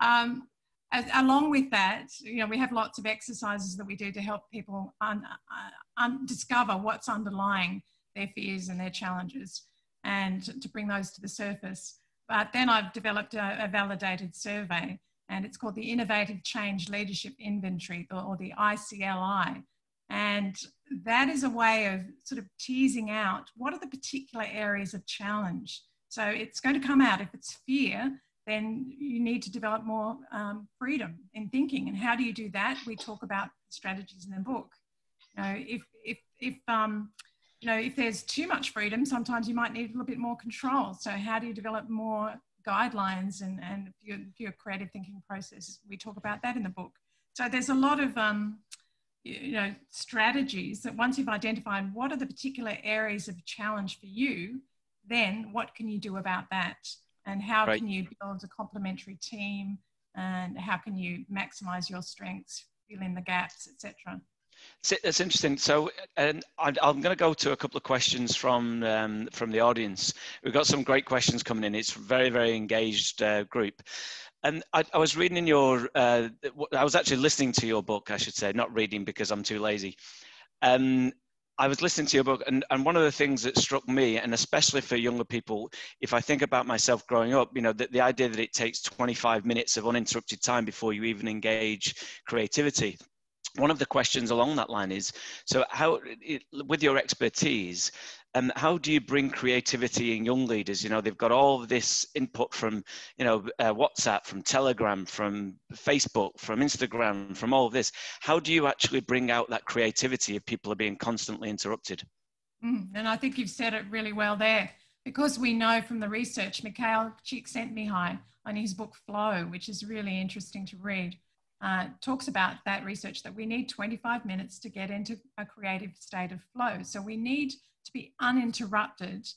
[SPEAKER 4] um, as, along with that, you know, we have lots of exercises that we do to help people un, uh, un, discover what's underlying their fears and their challenges, and to bring those to the surface. But then I've developed a, a validated survey, and it's called the Innovative Change Leadership Inventory, or, or the ICLI and that is a way of sort of teasing out what are the particular areas of challenge. So it's going to come out if it's fear, then you need to develop more um, freedom in thinking. And how do you do that? We talk about strategies in the book. You know, if if if um, you know if there's too much freedom, sometimes you might need a little bit more control. So how do you develop more guidelines and and your, your creative thinking process? We talk about that in the book. So there's a lot of um, you know strategies that once you've identified what are the particular areas of challenge for you then what can you do about that and how right. can you build a complementary team and how can you maximize your strengths fill in the gaps etc
[SPEAKER 1] that's interesting. So, and I'm going to go to a couple of questions from um, from the audience. We've got some great questions coming in. It's a very, very engaged uh, group. And I, I, was reading in your, uh, I was actually listening to your book, I should say, not reading because I'm too lazy. Um, I was listening to your book, and, and one of the things that struck me, and especially for younger people, if I think about myself growing up, you know, the, the idea that it takes 25 minutes of uninterrupted time before you even engage creativity. One of the questions along that line is so, how, it, with your expertise, um, how do you bring creativity in young leaders? You know, they've got all this input from, you know, uh, WhatsApp, from Telegram, from Facebook, from Instagram, from all of this. How do you actually bring out that creativity if people are being constantly interrupted?
[SPEAKER 4] Mm, and I think you've said it really well there. Because we know from the research, Mihaly Csikszentmihalyi on his book Flow, which is really interesting to read, uh, talks about that research that we need 25 minutes to get into a creative state of flow. So we need to be uninterrupted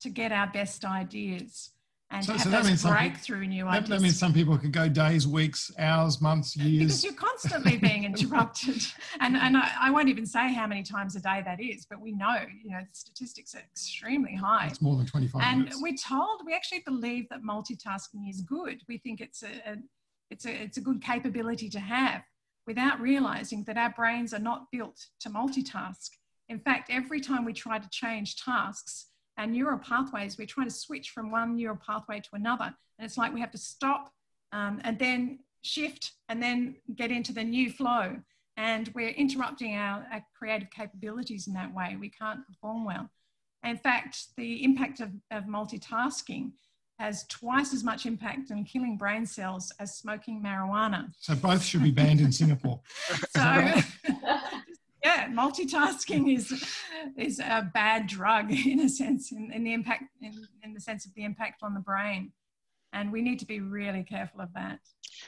[SPEAKER 4] to get our best ideas and so, have so those breakthrough people, new ideas.
[SPEAKER 3] That, means some people could go days, weeks, hours, months, years.
[SPEAKER 4] Because you're constantly being interrupted. and and I, I, won't even say how many times a day that is, but we know, you know, the statistics are extremely high.
[SPEAKER 3] It's more than 25
[SPEAKER 4] And
[SPEAKER 3] minutes.
[SPEAKER 4] we're told, we actually believe that multitasking is good. We think it's a, a it's a, it's a good capability to have without realizing that our brains are not built to multitask. In fact, every time we try to change tasks, our neural pathways, we try to switch from one neural pathway to another. And it's like we have to stop um, and then shift and then get into the new flow. And we're interrupting our, our creative capabilities in that way. We can't perform well. In fact, the impact of, of multitasking has twice as much impact on killing brain cells as smoking marijuana.
[SPEAKER 3] So both should be banned in Singapore.
[SPEAKER 4] so yeah, multitasking is is a bad drug in a sense, in, in the impact in, in the sense of the impact on the brain. And we need to be really careful of that.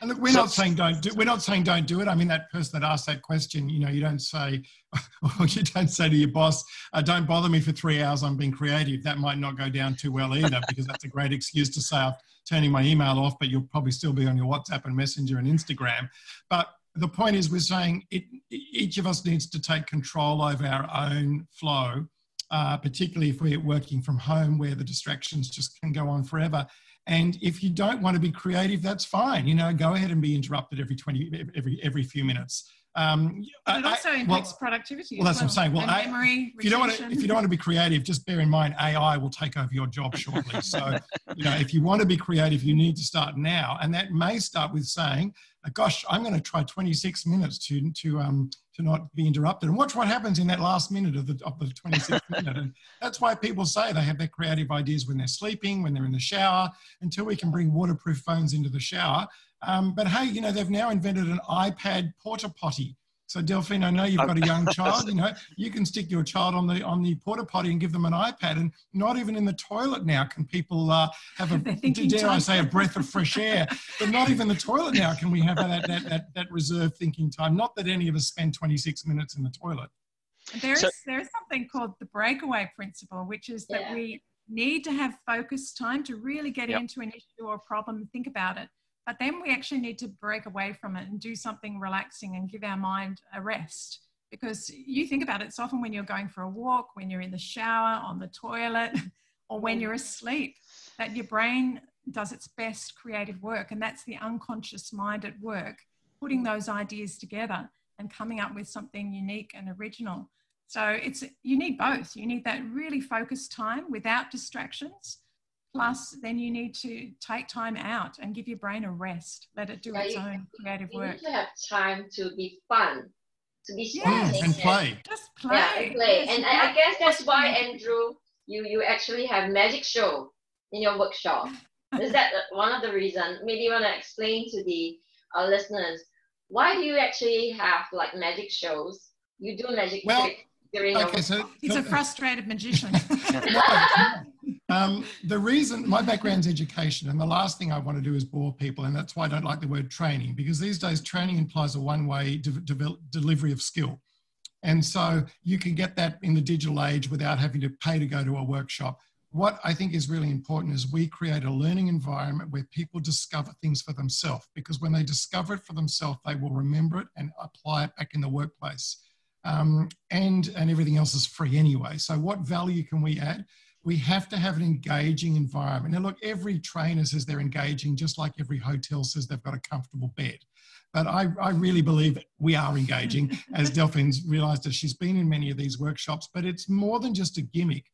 [SPEAKER 3] And look, we're not saying don't do. We're not saying don't do it. I mean, that person that asked that question, you know, you don't say, or you don't say to your boss, uh, "Don't bother me for three hours. I'm being creative." That might not go down too well either, because that's a great excuse to say I'm turning my email off, but you'll probably still be on your WhatsApp and Messenger and Instagram. But the point is, we're saying it, each of us needs to take control over our own flow, uh, particularly if we're working from home, where the distractions just can go on forever and if you don't want to be creative, that's fine. You know, go ahead and be interrupted every 20, every, every few minutes.
[SPEAKER 4] Um, it also I, impacts well,
[SPEAKER 3] productivity. Well, that's well. what I'm saying. Well, I, memory, if you don't want to, if you don't want to be creative, just bear in mind AI will take over your job shortly. so, you know, if you want to be creative, you need to start now, and that may start with saying, "Gosh, I'm going to try 26 minutes to to um, to not be interrupted, and watch what happens in that last minute of the of the 26 minute." And that's why people say they have their creative ideas when they're sleeping, when they're in the shower. Until we can bring waterproof phones into the shower, um, but hey, you know, they've now invented an iPad porta potty. So Delphine, I know you've got a young child. You know, you can stick your child on the on the porta potty and give them an iPad, and not even in the toilet now can people uh, have a dare I say a breath of fresh air. But not even the toilet now can we have that that that, that reserved thinking time. Not that any of us spend 26 minutes in the toilet.
[SPEAKER 4] There's so, there's something called the breakaway principle, which is that yeah. we need to have focused time to really get yep. into an issue or problem and think about it. But then we actually need to break away from it and do something relaxing and give our mind a rest. Because you think about it, it's often when you're going for a walk, when you're in the shower, on the toilet, or when mm. you're asleep, that your brain does its best creative work. And that's the unconscious mind at work, putting mm. those ideas together and coming up with something unique and original. So it's you need both. You need that really focused time without distractions Plus, then you need to take time out and give your brain a rest. Let it do yeah, its you, own creative
[SPEAKER 2] you
[SPEAKER 4] work.
[SPEAKER 2] need to have time to be fun, to be
[SPEAKER 3] yes. and play.
[SPEAKER 4] Just play.
[SPEAKER 2] Yeah, and play. Yes. And I, I guess that's why Andrew, you you actually have magic show in your workshop. Is that one of the reasons? Maybe you want to explain to the uh, listeners why do you actually have like magic shows? You do magic well, tricks during okay,
[SPEAKER 4] so, He's a frustrated magician.
[SPEAKER 3] Um, the reason my background's education, and the last thing I want to do is bore people, and that's why I don't like the word training, because these days training implies a one-way de de delivery of skill. And so you can get that in the digital age without having to pay to go to a workshop. What I think is really important is we create a learning environment where people discover things for themselves, because when they discover it for themselves, they will remember it and apply it back in the workplace. Um, and, and everything else is free anyway. So what value can we add? We have to have an engaging environment. Now, look, every trainer says they're engaging, just like every hotel says they've got a comfortable bed. But I, I really believe we are engaging, as Delphine's realized that she's been in many of these workshops, but it's more than just a gimmick.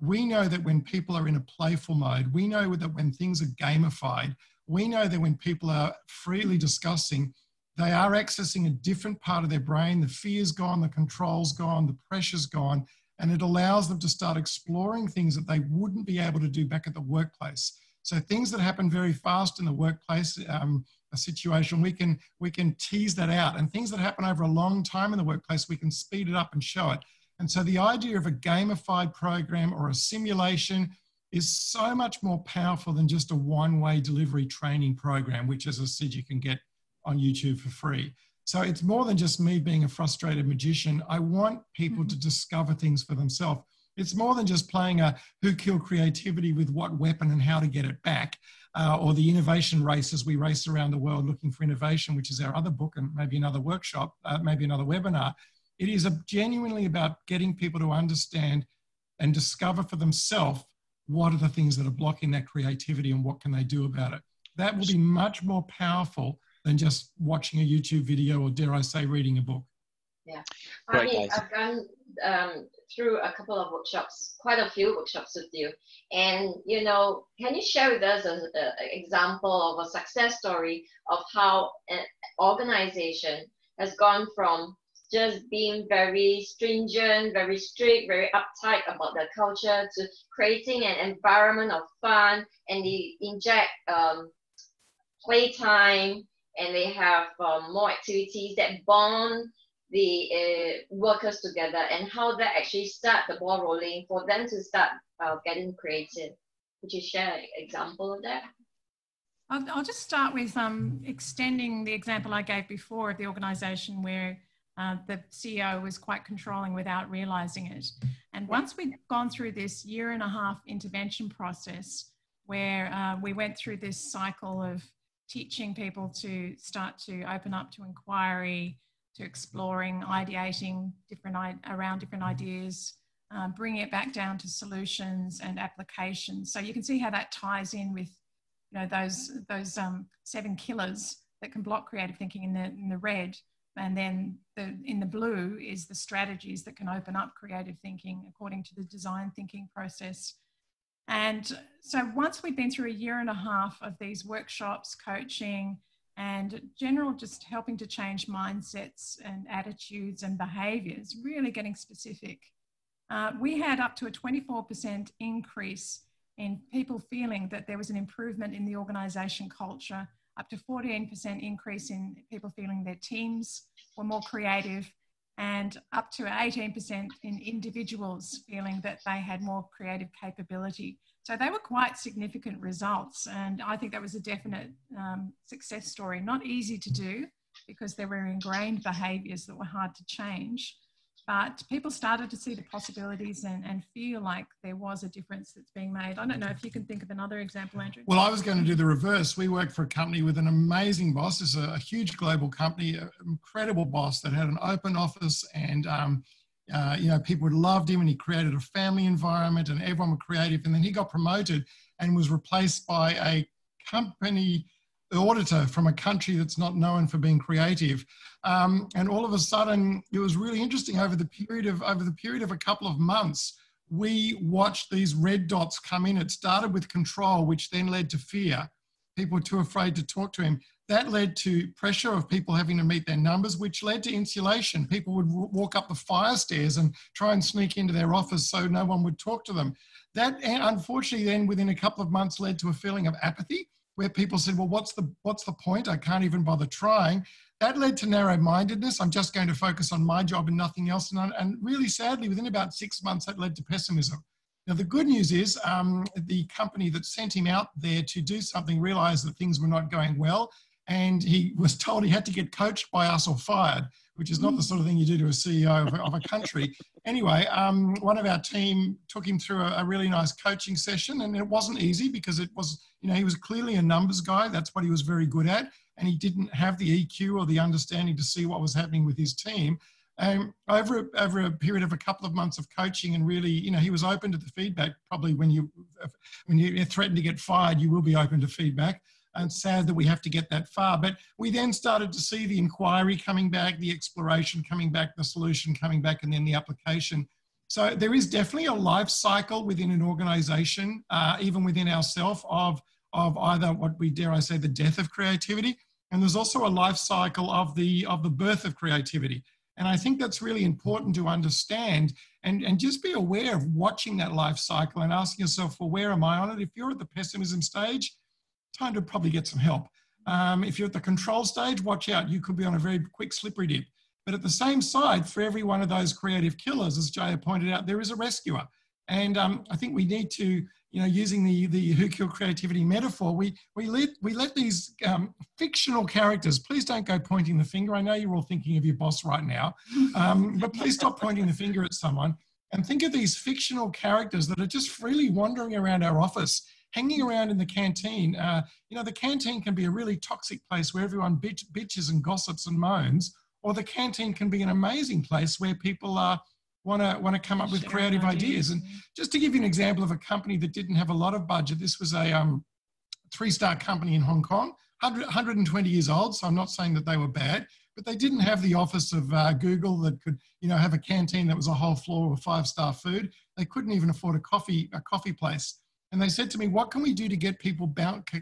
[SPEAKER 3] We know that when people are in a playful mode, we know that when things are gamified, we know that when people are freely discussing, they are accessing a different part of their brain. The fear's gone, the control's gone, the pressure's gone, and it allows them to start exploring things that they wouldn't be able to do back at the workplace. So things that happen very fast in the workplace, um, a situation, we can, we can tease that out. And things that happen over a long time in the workplace, we can speed it up and show it. And so the idea of a gamified program or a simulation is so much more powerful than just a one-way delivery training program, which as I said, you can get on YouTube for free. So it's more than just me being a frustrated magician. I want people to mm-hmm. discover things for themselves. It's more than just playing a who killed creativity with what weapon and how to get it back, uh, or the innovation races we race around the world looking for innovation, which is our other book and maybe another workshop, uh, maybe another webinar. It is a, genuinely about getting people to understand and discover for themselves what are the things that are blocking that creativity and what can they do about it. That will be much more powerful than just watching a YouTube video or dare I say reading a book.
[SPEAKER 2] Yeah, I mean, I've gone um, through a couple of workshops, quite a few workshops with you, and you know, can you share with us an example of a success story of how an organization has gone from just being very stringent, very strict, very uptight about the culture to creating an environment of fun and they inject um, playtime and they have um, more activities that bond the uh, workers together and how that actually start the ball rolling for them to start uh, getting creative. Could you share an example of that?
[SPEAKER 4] I'll, I'll just start with um, extending the example I gave before of the organisation where uh, the CEO was quite controlling without realising it. And once we'd gone through this year and a half intervention process, where uh, we went through this cycle of teaching people to start to open up to inquiry, to exploring, ideating different around different ideas, um, bringing it back down to solutions and applications. So you can see how that ties in with, you know, those those um, seven killers that can block creative thinking in the in the red, and then the in the blue is the strategies that can open up creative thinking according to the design thinking process. And so once we'd been through a year and a half of these workshops, coaching, and general just helping to change mindsets and attitudes and behaviors, really getting specific. Uh, we had up to a 24% increase in people feeling that there was an improvement in the organisation culture, up to 14% increase in people feeling their teams were more creative, and up to 18% in individuals feeling that they had more creative capability. So they were quite significant results. And I think that was a definite um, success story. Not easy to do because there were ingrained behaviors that were hard to change. But people started to see the possibilities and, and feel like there was a difference that's being made. I don't know if you can think of another example, Andrew.
[SPEAKER 3] Well, I was going to do the reverse. We worked for a company with an amazing boss. It's a, a huge global company, an incredible boss that had an open office and um, uh, you know, people loved him and he created a family environment and everyone was creative. And then he got promoted and was replaced by a company auditor from a country that's not known for being creative. Um, and all of a sudden, it was really interesting over the period of over the period of a couple of months. We watched these red dots come in. It started with control, which then led to fear. People were too afraid to talk to him. That led to pressure of people having to meet their numbers, which led to insulation. People would walk up the fire stairs and try and sneak into their office so no one would talk to them. That unfortunately then within a couple of months led to a feeling of apathy where people said, well, what's the, what's the point? I can't even bother trying. That led to narrow mindedness. I'm just going to focus on my job and nothing else. And, and really sadly, within about six months, that led to pessimism. Now, the good news is um, the company that sent him out there to do something realized that things were not going well and he was told he had to get coached by us or fired, which is not the sort of thing you do to a CEO of, of a country. Anyway, um, one of our team took him through a, a, really nice coaching session, and it wasn't easy because it was, you know, he was clearly a numbers guy. That's what he was very good at, and he didn't have the EQ or the understanding to see what was happening with his team. Um, over over a period of a couple of months of coaching, and really, you know, he was open to the feedback. Probably when you when you threaten to get fired, you will be open to feedback and sad that we have to get that far. But we then started to see the inquiry coming back, the exploration coming back, the solution coming back, and then the application. So there is definitely a life cycle within an organization, uh, even within ourselves, of, of either what we dare I say, the death of creativity. And there's also a life cycle of the, of the birth of creativity. And I think that's really important to understand and, and just be aware of watching that life cycle and asking yourself, well, where am I on it? If you're at the pessimism stage, time to probably get some help. Um, if you're at the control stage, watch out. You could be on a very quick slippery dip. But at the same side, for every one of those creative killers, as Gaia pointed out, there is a rescuer. And um, I think we need to, you know, using the, the who killed creativity metaphor, we, we, let, we let these um, fictional characters, please don't go pointing the finger. I know you're all thinking of your boss right now, um, but please stop pointing the finger at someone and think of these fictional characters that are just freely wandering around our office hanging around in the canteen. Uh, you know, the canteen can be a really toxic place where everyone bitch, bitches and gossips and moans, or the canteen can be an amazing place where people are. Want to want to come up with creative ideas. And just to give you an example of a company that didn't have a lot of budget, this was a um, three-star company in Hong Kong, 100, 120 years old. So I'm not saying that they were bad, but they didn't have the office of uh, Google that could, you know, have a canteen that was a whole floor of five-star food. They couldn't even afford a coffee a coffee place. And they said to me, what can we do to get people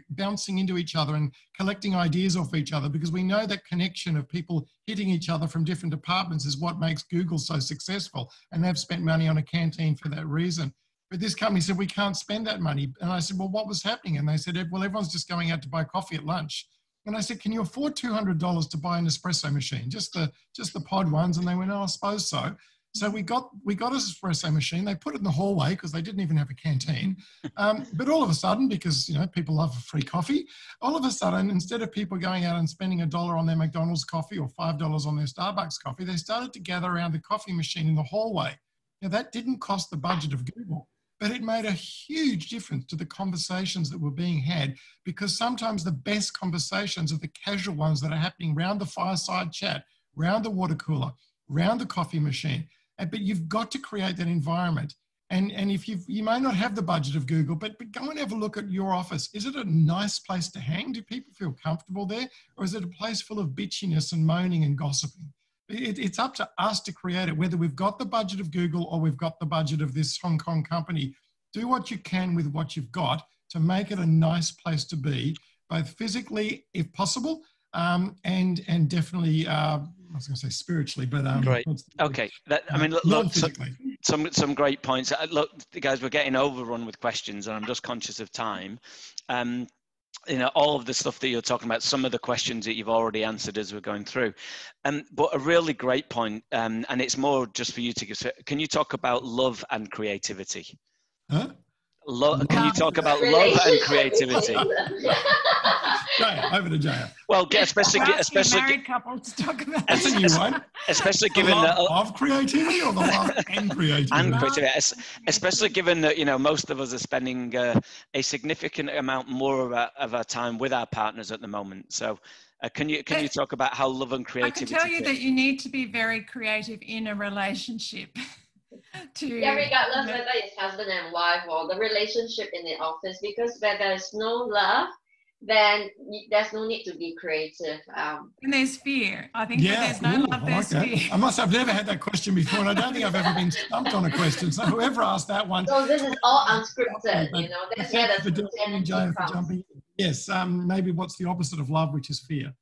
[SPEAKER 3] bouncing into each other and collecting ideas off each other? Because we know that connection of people hitting each other from different departments is what makes Google so successful. And they've spent money on a canteen for that reason. But this company said, we can't spend that money. And I said, well, what was happening? And they said, well, everyone's just going out to buy coffee at lunch. And I said, can you afford $200 to buy an espresso machine? Just the, just the pod ones. And they went, oh, I suppose so. So we got we got an espresso machine. They put it in the hallway because they didn't even have a canteen. Um, but all of a sudden, because you know people love free coffee, all of a sudden, instead of people going out and spending a dollar on their McDonald's coffee or five dollars on their Starbucks coffee, they started to gather around the coffee machine in the hallway. Now that didn't cost the budget of Google, but it made a huge difference to the conversations that were being had because sometimes the best conversations are the casual ones that are happening around the fireside chat, around the water cooler, around the coffee machine but you've got to create that environment. And, and if you you may not have the budget of Google, but, but go and have a look at your office. Is it a nice place to hang? Do people feel comfortable there? Or is it a place full of bitchiness and moaning and gossiping? It, it's up to us to create it, whether we've got the budget of Google or we've got the budget of this Hong Kong company. Do what you can with what you've got to make it a nice place to be, both physically, if possible, um, and, and definitely uh, I was going to say spiritually, but um,
[SPEAKER 1] great. Okay, that, I mean, look, look some, some, some great points. Uh, look, guys, we're getting overrun with questions, and I'm just conscious of time. Um, you know, all of the stuff that you're talking about, some of the questions that you've already answered as we're going through. Um, but a really great point, um, and it's more just for you to give. Can you talk about love and creativity?
[SPEAKER 3] Huh?
[SPEAKER 1] Lo- can you talk about love and creativity?
[SPEAKER 3] Gaia, over to Gaia.
[SPEAKER 1] Well, especially especially
[SPEAKER 4] married couple to talk about.
[SPEAKER 3] That's a new one.
[SPEAKER 1] Especially given
[SPEAKER 3] the
[SPEAKER 1] that
[SPEAKER 3] of creativity or the love and creativity.
[SPEAKER 1] And creativity, especially given that you know most of us are spending uh, a significant amount more of our, of our time with our partners at the moment. So. Uh, can you can you talk about how love and creativity?
[SPEAKER 4] I can tell you that you need to be very creative in a relationship. to
[SPEAKER 2] yeah, regardless whether it's husband and wife or the relationship in the office, because where there's no love, then there's no need to be creative. Um,
[SPEAKER 4] and there's fear. I think yeah, there's no Ooh, love, there's
[SPEAKER 3] like
[SPEAKER 4] fear.
[SPEAKER 3] I must have never had that question before, and I don't think I've ever been stumped on a question. So whoever asked that one.
[SPEAKER 2] So this is all unscripted, you know. That's where
[SPEAKER 3] the jumping. Yes, um, maybe what's the opposite of love, which is fear.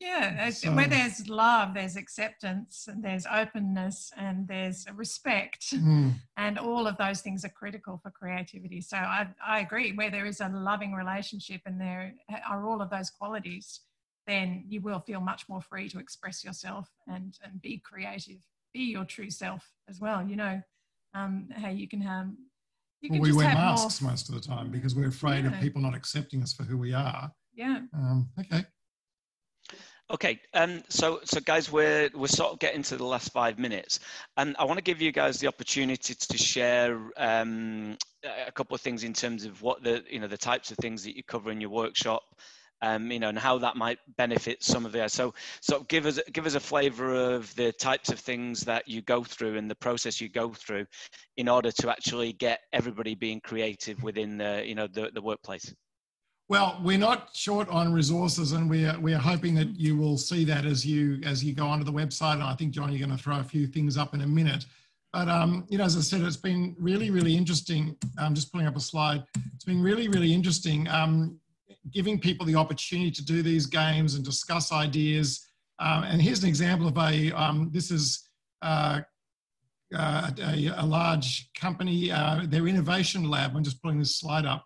[SPEAKER 4] Yeah, so, where there's love, there's acceptance, and there's openness, and there's respect,
[SPEAKER 3] mm.
[SPEAKER 4] and all of those things are critical for creativity. So I, I agree. Where there is a loving relationship and there are all of those qualities, then you will feel much more free to express yourself and and be creative, be your true self as well. You know, um, how you can have. You
[SPEAKER 3] well, we wear masks more... most of the time because we're afraid yeah. of people not accepting us for who we are.
[SPEAKER 4] Yeah.
[SPEAKER 3] Um, okay.
[SPEAKER 1] Okay, um, so so guys, we're we're sort of getting to the last five minutes, and I want to give you guys the opportunity to share um, a couple of things in terms of what the you know the types of things that you cover in your workshop, um, you know, and how that might benefit some of the. So so give us give us a flavour of the types of things that you go through and the process you go through, in order to actually get everybody being creative within the you know the the workplace.
[SPEAKER 3] Well, we're not short on resources, and we are we are hoping that you will see that as you as you go onto the website. And I think John, you're going to throw a few things up in a minute. But um, you know, as I said, it's been really really interesting. I'm just pulling up a slide. It's been really really interesting, um, giving people the opportunity to do these games and discuss ideas. Um, and here's an example of a. Um, this is. Uh, uh, a, a, large company, uh, their innovation lab. I'm just pulling this slide up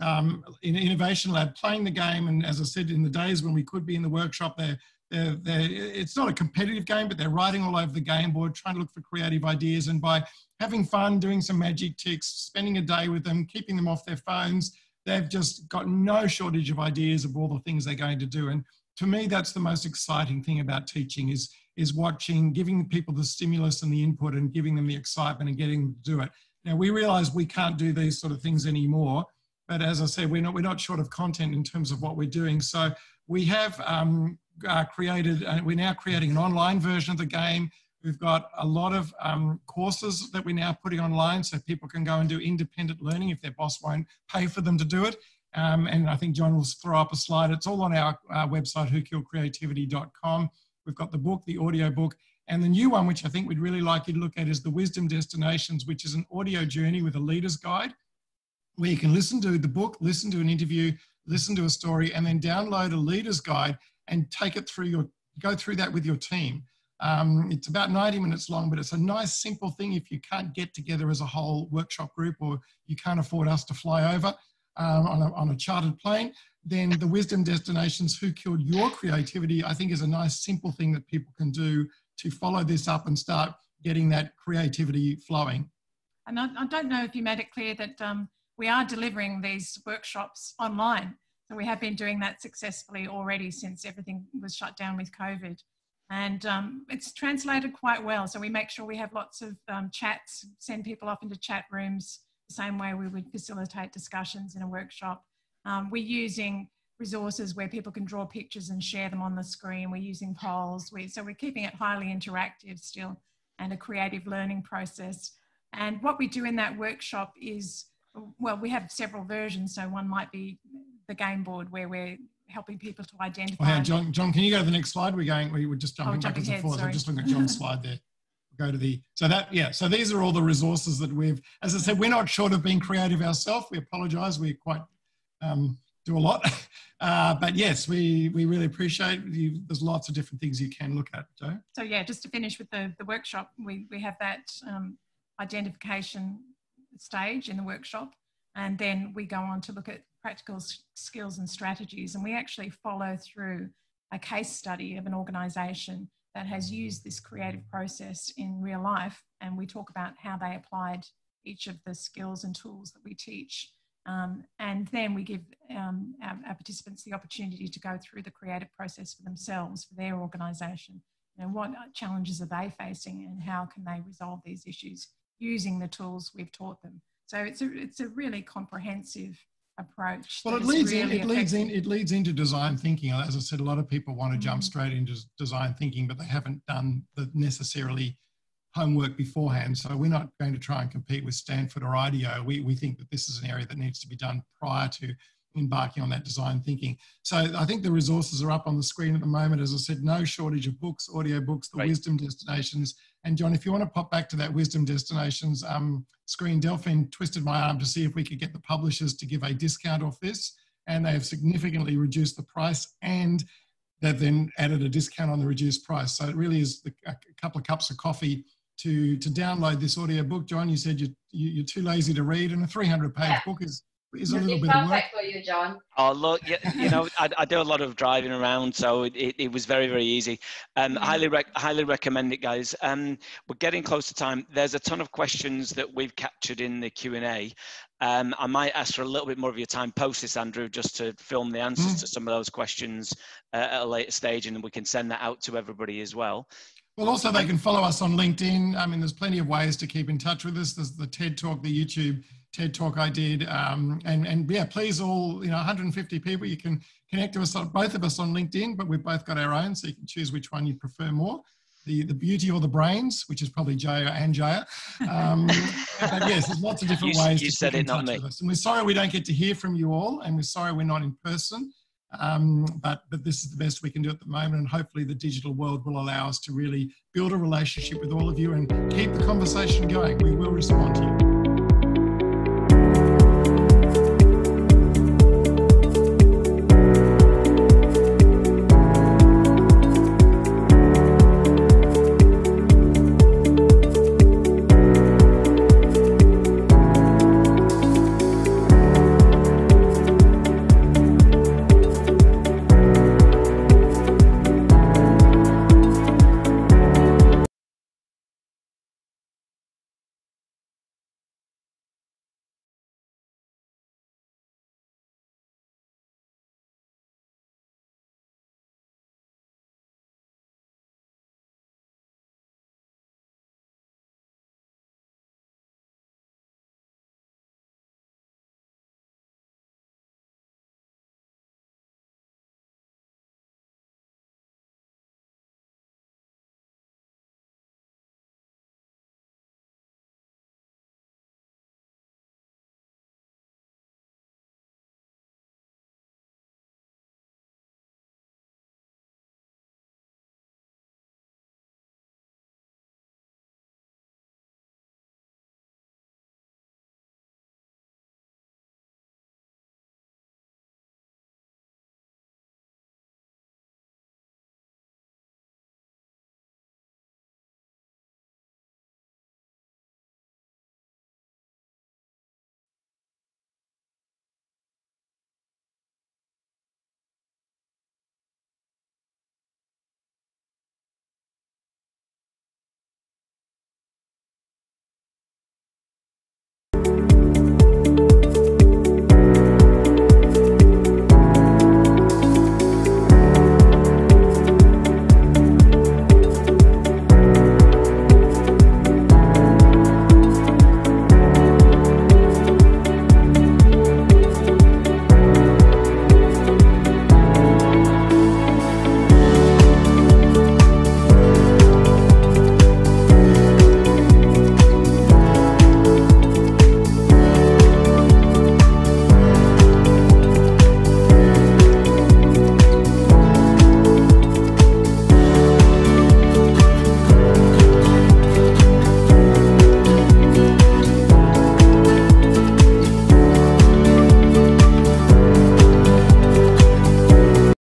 [SPEAKER 3] um, in Innovation Lab playing the game. And as I said, in the days when we could be in the workshop, they're, they're, they're, it's not a competitive game, but they're writing all over the game board, trying to look for creative ideas. And by having fun, doing some magic ticks, spending a day with them, keeping them off their phones, they've just got no shortage of ideas of all the things they're going to do. And to me, that's the most exciting thing about teaching is, is watching, giving people the stimulus and the input and giving them the excitement and getting them to do it. Now, we realize we can't do these sort of things anymore but as I said, we're not, we're not short of content in terms of what we're doing. So we have um, uh, created, uh, we're now creating an online version of the game. We've got a lot of um, courses that we're now putting online so people can go and do independent learning if their boss won't pay for them to do it. Um, and I think John will throw up a slide. It's all on our, our website, whokilledcreativity.com. We've got the book, the audio book, and the new one, which I think we'd really like you to look at, is the Wisdom Destinations, which is an audio journey with a leader's guide where you can listen to the book, listen to an interview, listen to a story, and then download a leader's guide and take it through your, go through that with your team. Um, it's about 90 minutes long, but it's a nice, simple thing if you can't get together as a whole workshop group or you can't afford us to fly over um, on, a, on a chartered plane, then the Wisdom Destinations Who Killed Your Creativity, I think is a nice, simple thing that people can do to follow this up and start getting that creativity flowing.
[SPEAKER 4] And I, I don't know if you made it clear that um, we are delivering these workshops online. So we have been doing that successfully already since everything was shut down with COVID. And um, it's translated quite well. So we make sure we have lots of um, chats, send people off into chat rooms, the same way we would facilitate discussions in a workshop. Um, we're using resources where people can draw pictures and share them on the screen. We're using polls. We, so we're keeping it highly interactive still and a creative learning process. And what we do in that workshop is, well, we have several versions. So one might be the game board where we're helping people to identify.
[SPEAKER 3] Oh, yeah, John, John, can you go to the next slide? We're going, we were just jumping oh, backwards and forwards. I'm just looking at John's slide there. Go to the, so that, yeah, so these are all the resources that we've, as I said, we're not short of being creative ourselves. We apologize. We're quite, um, do a lot. Uh, but yes, we, we really appreciate you. There's lots of different things you can look at, Joe.
[SPEAKER 4] So yeah, just to finish with the, the workshop, we, we have that um, identification stage in the workshop. And then we go on to look at practical skills and strategies. And we actually follow through a case study of an organization that has used this creative process in real life. And we talk about how they applied each of the skills and tools that we teach um, and then we give um, our, our, participants the opportunity to go through the creative process for themselves, for their organisation. And what challenges are they facing and how can they resolve these issues using the tools we've taught them. So it's a, it's a really comprehensive approach.
[SPEAKER 3] Well, it leads really in, it leads in, it leads into design thinking. As I said, a lot of people want to mm-hmm. jump straight into design thinking, but they haven't done the necessarily homework beforehand. So we're not going to try and compete with Stanford or IDEO. We, we think that this is an area that needs to be done prior to embarking on that design thinking. So I think the resources are up on the screen at the moment. As I said, no shortage of books, audio books, the right. wisdom destinations. And John, if you want to pop back to that wisdom destinations um, screen, Delphine twisted my arm to see if we could get the publishers to give a discount off this. And they have significantly reduced the price and they've then added a discount on the reduced price. So it really is the, a couple of cups of coffee to to download this audio book. John, you said you, you are too lazy to read, and a 300 page book is is a little bit of work.
[SPEAKER 2] for you, John.
[SPEAKER 1] Oh look, you, you know, I, I, do a lot of driving around, so it, it, it was very very easy. Um, mm-hmm. highly rec- highly recommend it, guys. Um, we're getting close to time. There's a ton of questions that we've captured in the Q and A. Um, I might ask for a little bit more of your time post this, Andrew, just to film the answers mm. to some of those questions uh, at a later stage, and we can send that out to everybody as well.
[SPEAKER 3] Well, also they can follow us on LinkedIn. I mean, there's plenty of ways to keep in touch with us. There's the TED Talk, the YouTube TED Talk I did, um, and and yeah, please all you know, 150 people. You can connect to us, both of us on LinkedIn, but we've both got our own, so you can choose which one you prefer more. The, the beauty or the brains, which is probably Gaia and Gaia. Um, but yes, there's lots of different
[SPEAKER 1] you,
[SPEAKER 3] ways
[SPEAKER 1] you
[SPEAKER 3] to
[SPEAKER 1] said
[SPEAKER 3] keep
[SPEAKER 1] it,
[SPEAKER 3] in touch with us. And we're sorry we don't get to hear from you all, and we're sorry we're not in person. Um, but, but this is the best we can do at the moment. And hopefully the digital world will allow us to really build a relationship with all of you and keep the conversation going. We will respond to you.